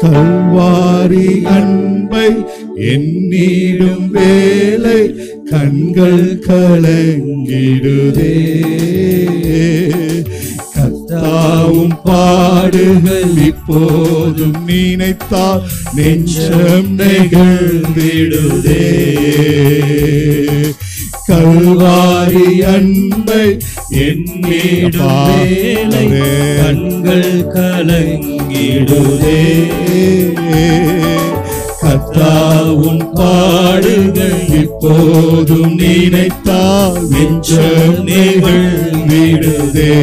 கல்வாரி அன்பை என்னிடும் வேலை கண்கள் கலங்கிடுதே. கத்தாவும் பாடுகள் இப்போதும் நினைத்தால் நெஞ்சம் நெகிழ்ந்திடுதே. கல்வாரி அன்பை எண்ணிடும் வேலை கண்கள் கலங்கிடுதே. கத்தாவும் பாடுகள் இப்போதும் நினைத்தால் நெஞ்சம் நிகழ்ந்திடுதே.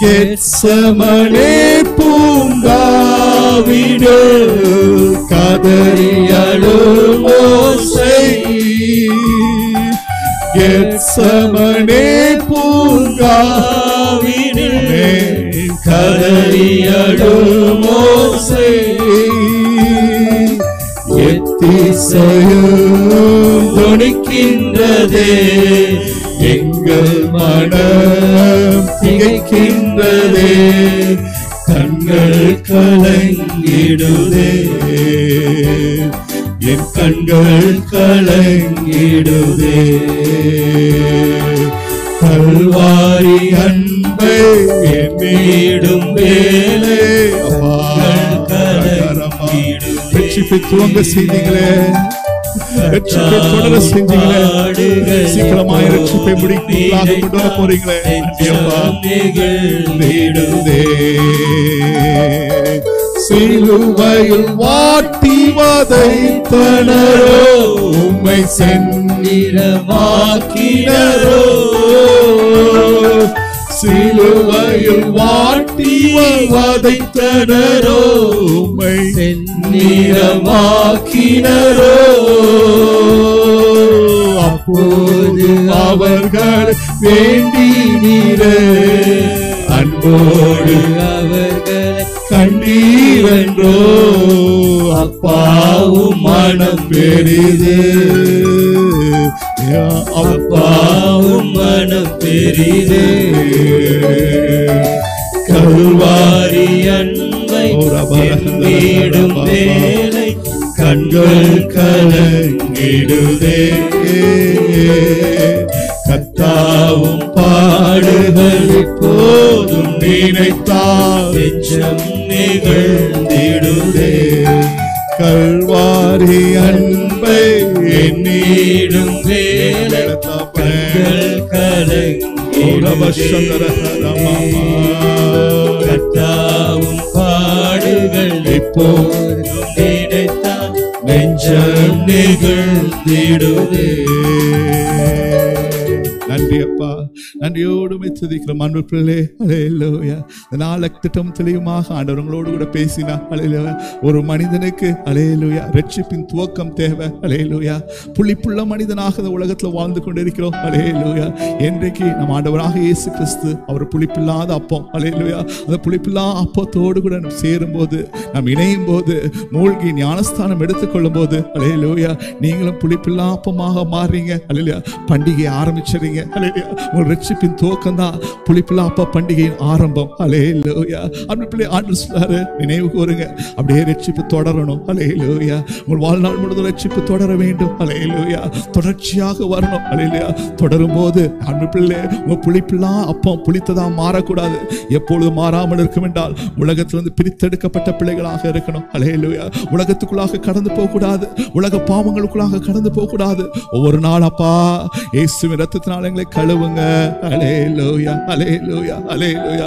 கெட்சமனே பூங்காவிடு கதறியழும் ஓசை பூங்காவினே கதறியடும் எத்திசையும் துணிக்கின்றதே எங்கள் மனம் திகைக்கின்றதே. கண்கள் கலங்கிடுதே. என் கண்கள் கலங்கிடுதே. கல்வாரி அன்பை என்னிடும் வேலை ரட்சிப்பை துவங்க செய்தீங்களே ரட்சிப்பை தொடர செஞ்சீங்களே சீக்கிரமாய் ரட்சிப்பை முடிக்கலாக கொண்டு வர போறீங்களே. சிலுவையில் வாட்டி வதைத்தனரோ உம்மை சென்னிடமாக்கினரோ சிலுவையில் வாட்டி வதைத்தனரோ உம்மை சென்னிடமாக்கினரோ அப்போது அவர்கள் வேண்டினீரே அன்போடு அவர் கண்டீரென்றோ அப்பாவும் மனம் பெரிது. அப்பாவும் மனம் பெரிது. கருவாரி அன்பை எண்ணிடும் வேலை கண்கள் கலங்கிடுதே. கத்தாவும் பாடுகள் இப்போதும் நினைத்தால் நெஞ்சம் நிகழ்ந்திடுதே. கல்வாரி அன்பை எண்ணிடும் வேலத்தப்பங்கள் கண்கள் பாடுகள் எப்போதும் நினைத்தால் நெஞ்சம் நிகழ்ந்திடுதே. நன்றி அப்பா நன்றியோடு துதிக்கிறோம். அன்பு பிள்ளை அலையிலோயா இந்த நாளை திட்டம் தெளிவுமாக ஆண்டவங்களோடு கூட பேசினா அலையிலோயா ஒரு மனிதனுக்கு அலையிலோயா ரட்சிப்பின் துவக்கம் தேவை. அலையிலோயா புள்ளிப்புள்ள மனிதனாக இந்த உலகத்தில் வாழ்ந்து கொண்டிருக்கிறோம். அலையிலோயா என்றைக்கு நம்ம ஆண்டவராக இயேசு கிறிஸ்து அவர் புளிப்பில்லாத அப்பம் அலையிலோயா அந்த புளிப்பில்லா அப்பத்தோடு கூட நம்ம சேரும்போது நாம் இணையும் போது மூழ்கி ஞானஸ்தானம் எடுத்துக்கொள்ளும் போது அலையிலோயா நீங்களும் புளிப்பில்லா அப்பமாக மாறுறீங்க. அலையிலோயா பண்டிகை ஆரம்பிச்சிடுறீங்க. உங்கள் ரட்சிப்பின் துவக்கம் தான் புளிப்பிலாப்பா அப்ப பண்டிகையின் ஆரம்பம். அலையிலோயா அப்படி பிள்ளை ஆண்டு சொல்லாரு நினைவு கூறுங்க. அப்படியே ரட்சிப்பு தொடரணும். அலையிலோயா உங்கள் வாழ்நாள் முழுவதும் ரட்சிப்பு தொடர வேண்டும். அலையிலோயா தொடர்ச்சியாக வரணும். அலையிலோயா தொடரும் போது அன்பு பிள்ளை உங்க புளிப்பிலாம் அப்பம் புளித்ததா மாறக்கூடாது. எப்பொழுது மாறாமல் இருக்கும் என்றால் உலகத்திலிருந்து பிரித்தெடுக்கப்பட்ட பிள்ளைகளாக இருக்கணும். அலையிலோயா உலகத்துக்குள்ளாக கடந்து போகக்கூடாது. உலக பாவங்களுக்குள்ளாக கடந்து போகக்கூடாது. ஒவ்வொரு நாள் அப்பா இயேசுவின் ரத்தத்தினால் எங்களை கழுவுங்க. அலே லோயா அலே லோயா அலே லோயா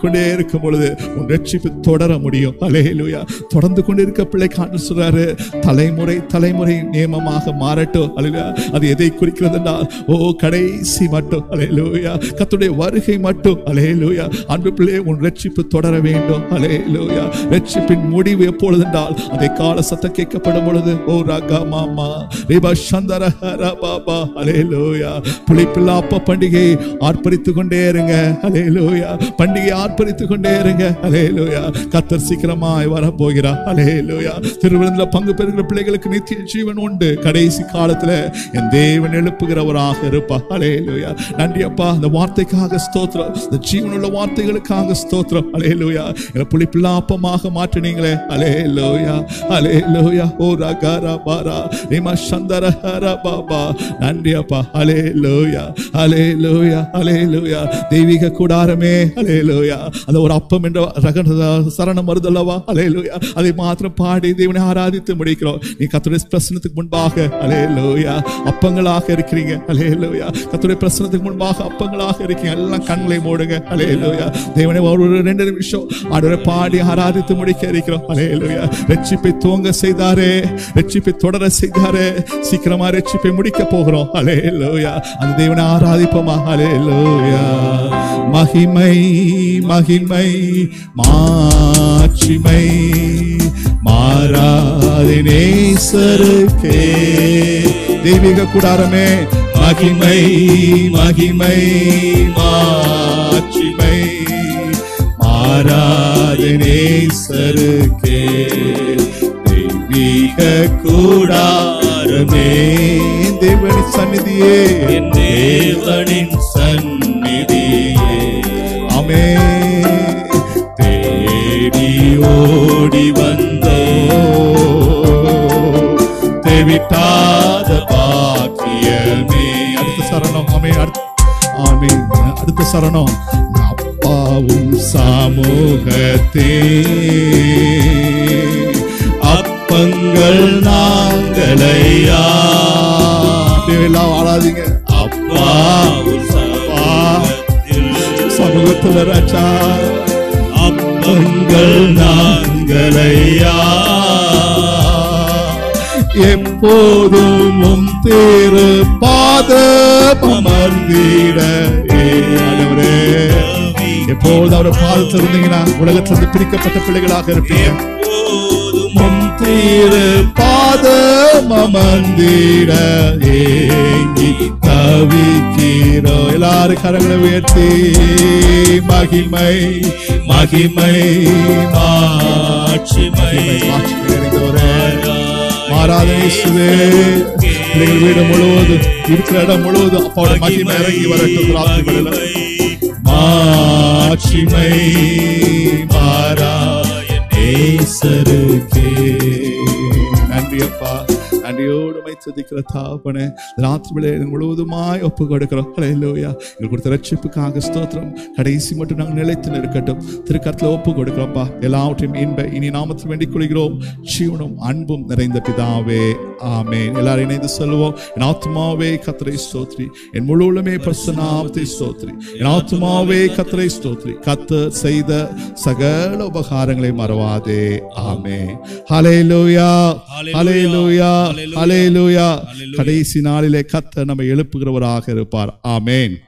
கொண்டே இருக்கும் பொழுது உன் ரட்சிப்பு தொடர முடியும். அலேலோயா தொடர்ந்து கொண்டு இருக்க பிள்ளை காண சொல்றாரு. தலைமுறை தலைமுறை நியமமாக மாறட்டும். அலையா அது எதை குறிக்கிறது என்றால் ஓ கடைசி மட்டும். அலேலோயா கத்துடைய வருகை மட்டும். அலே லோயா அன்பு பிள்ளை உன் ரட்சிப்பு தொடர வேண்டும். அலே லோயா ரட்சிப்பின் முடிவு எப்பொழுது என்றால் அதை கால சத்தம் கேட்கப்படும் பொழுது ஓ ரகா மாமா. ரிபா சந்தர பாபா பாபா அலேலோயா புளிப்பில்லா அப்ப பண்டிகையை ஆர்ப்பரித்து கொண்டே இருங்க. அலே லோயா பண்டிகையை ஆர்ப்பரித்து கொண்டே இருங்க. அலே லோயா கத்தர் சீக்கிரமாய் வர போகிறா அலேலோயா திருவிழந்தில் பங்கு பெறுகிற பிள்ளைகளுக்கு நித்திய ஜீவன் உண்டு. கடைசி காலத்துல என் தேவன் எழுப்புகிறவராக இருப்பா அலேலோயா நன்றி அப்பா. அந்த வார்த்தைக்காக ஸ்தோத்திரம். இந்த ஜீவனுள்ள வார்த்தைகளுக்காக ஸ்தோத்திரம். அலேலோயா என்னை புளிப்பில்லா அப்பமாக மாற்றினீங்களே. அலே லோயா அலே லோயா ஓ ரகாரா பாரா ரிமா சந்தர ஹர பாபா நன்றி அப்பா. லூயா அலே லூயா அலே லூயா தெய்வீக கூடாரமே அலே லூயா அந்த ஒரு அப்பம் என்ற ரக சரணம் வருதல்லவா அலே லூயா அதை மாத்திரம் பாடி தேவனை ஆராதித்து முடிக்கிறோம் நீ கத்துடைய பிரசனத்துக்கு முன்பாக அலே லூயா அப்பங்களாக இருக்கிறீங்க அலே லூயா கத்துடைய பிரசனத்துக்கு முன்பாக அப்பங்களாக இருக்கீங்க எல்லாம் கண்களை மூடுங்க அலேலோயா தேவனை ஒரு ஒரு ரெண்டு நிமிஷம் ஆண்டவரை பாடி ஆராதித்து முடிக்க இருக்கிறோம் அலே லூயா ரட்சிப்பை தூங்க செய்தாரே ரட்சிப்பை தொடர செய்தாரே சீக்கிரமா ரட்சிப்பை முடிக்க போகிறோம் அலே லூயா அந்த தேவனை ஆராதிப்போமா அலேலோயா மகிமை மகிமை மாட்சிமை மாறாதினேசருக்கே தெய்வீக கூடாரமே மகிமை மகிமை மாட்சிமை மாறாதினேசருக்கே தெய்வீக கூடாரமே. தேவனின் சந்நிதியே. என் தேவனின் சந்நிதியே. ஆமே தேடி ஓடி வந்தோ தேவிட்டாத பாக்கியமே. அடுத்த சரணம் அடுத்த ஆமே அடுத்த சரணம். அப்பாவும் சமூகத்தே. அப்பங்கள் நாங்களையா? எல்லாம் ஆளாதீங்க. அப்பா சமூகத்தில் ராஜா. அப்பங்கள் நாங்களையா? எப்போதும் உம் தேரு பாதம் அமர்ந்திட எப்போது அவர் பாதத்தில் இருந்தீங்கன்னா உலகத்திலிருந்து பிரிக்கப்பட்ட பிள்ளைகளாக இருப்பீங்க. தீரு பாதம் அமர்ந்திட ஏங்கி தவிக்கிறோ எல்லாரும் கரங்களை உயர்த்தி மகிமை மகிமை மாட்சிமை. மாட்சி நிறைந்தவரே வீடு முழுவதும் இருக்கிற இடம் முழுவதும் அப்பாவோட மகிமை இறங்கி வரட்டும் ராத்திரி மாட்சிமை மாறா நேசருக்கே. நன்றி அப்பா நன்றியோடு மை துதிக்கிற தாப்பனே ராத்திரி வேளையில் முழுவதுமாய் ஒப்பு கொடுக்கிறோம் ஹalleluya எங்களுக்கு கொடுத்த ரட்சிப்புக்காக ஸ்தோத்திரம். கடைசி மட்டும் நாங்கள் நிலைத்து நிற்கட்டும். திருக்கரத்தில் ஒப்பு கொடுக்கிறோம்ப்பா எல்லாவற்றையும் இன்ப இனி நாமத்தில் வேண்டிக் கொள்கிறோம். ஜீவனும் அன்பும் நிறைந்த பிதாவே. ஆமென். எல்லாரும் இணைந்து சொல்லுவோம். என் ஆத்மாவே கத்தரை ஸ்தோத்ரி. என் முழு உள்ளமே பரிசுநாமத்தை ஸ்தோத்ரி. என் ஆத்மாவே கத்தரை ஸ்தோத்ரி. கத்தர் செய்த சகல உபகாரங்களை மறவாதே. ஆமே ஹalleluya ஹalleluya ஹalleluya கடைசி நாளிலே கத்தர் நம்மை எழுப்புகிறவராக இருப்பார். ஆமென்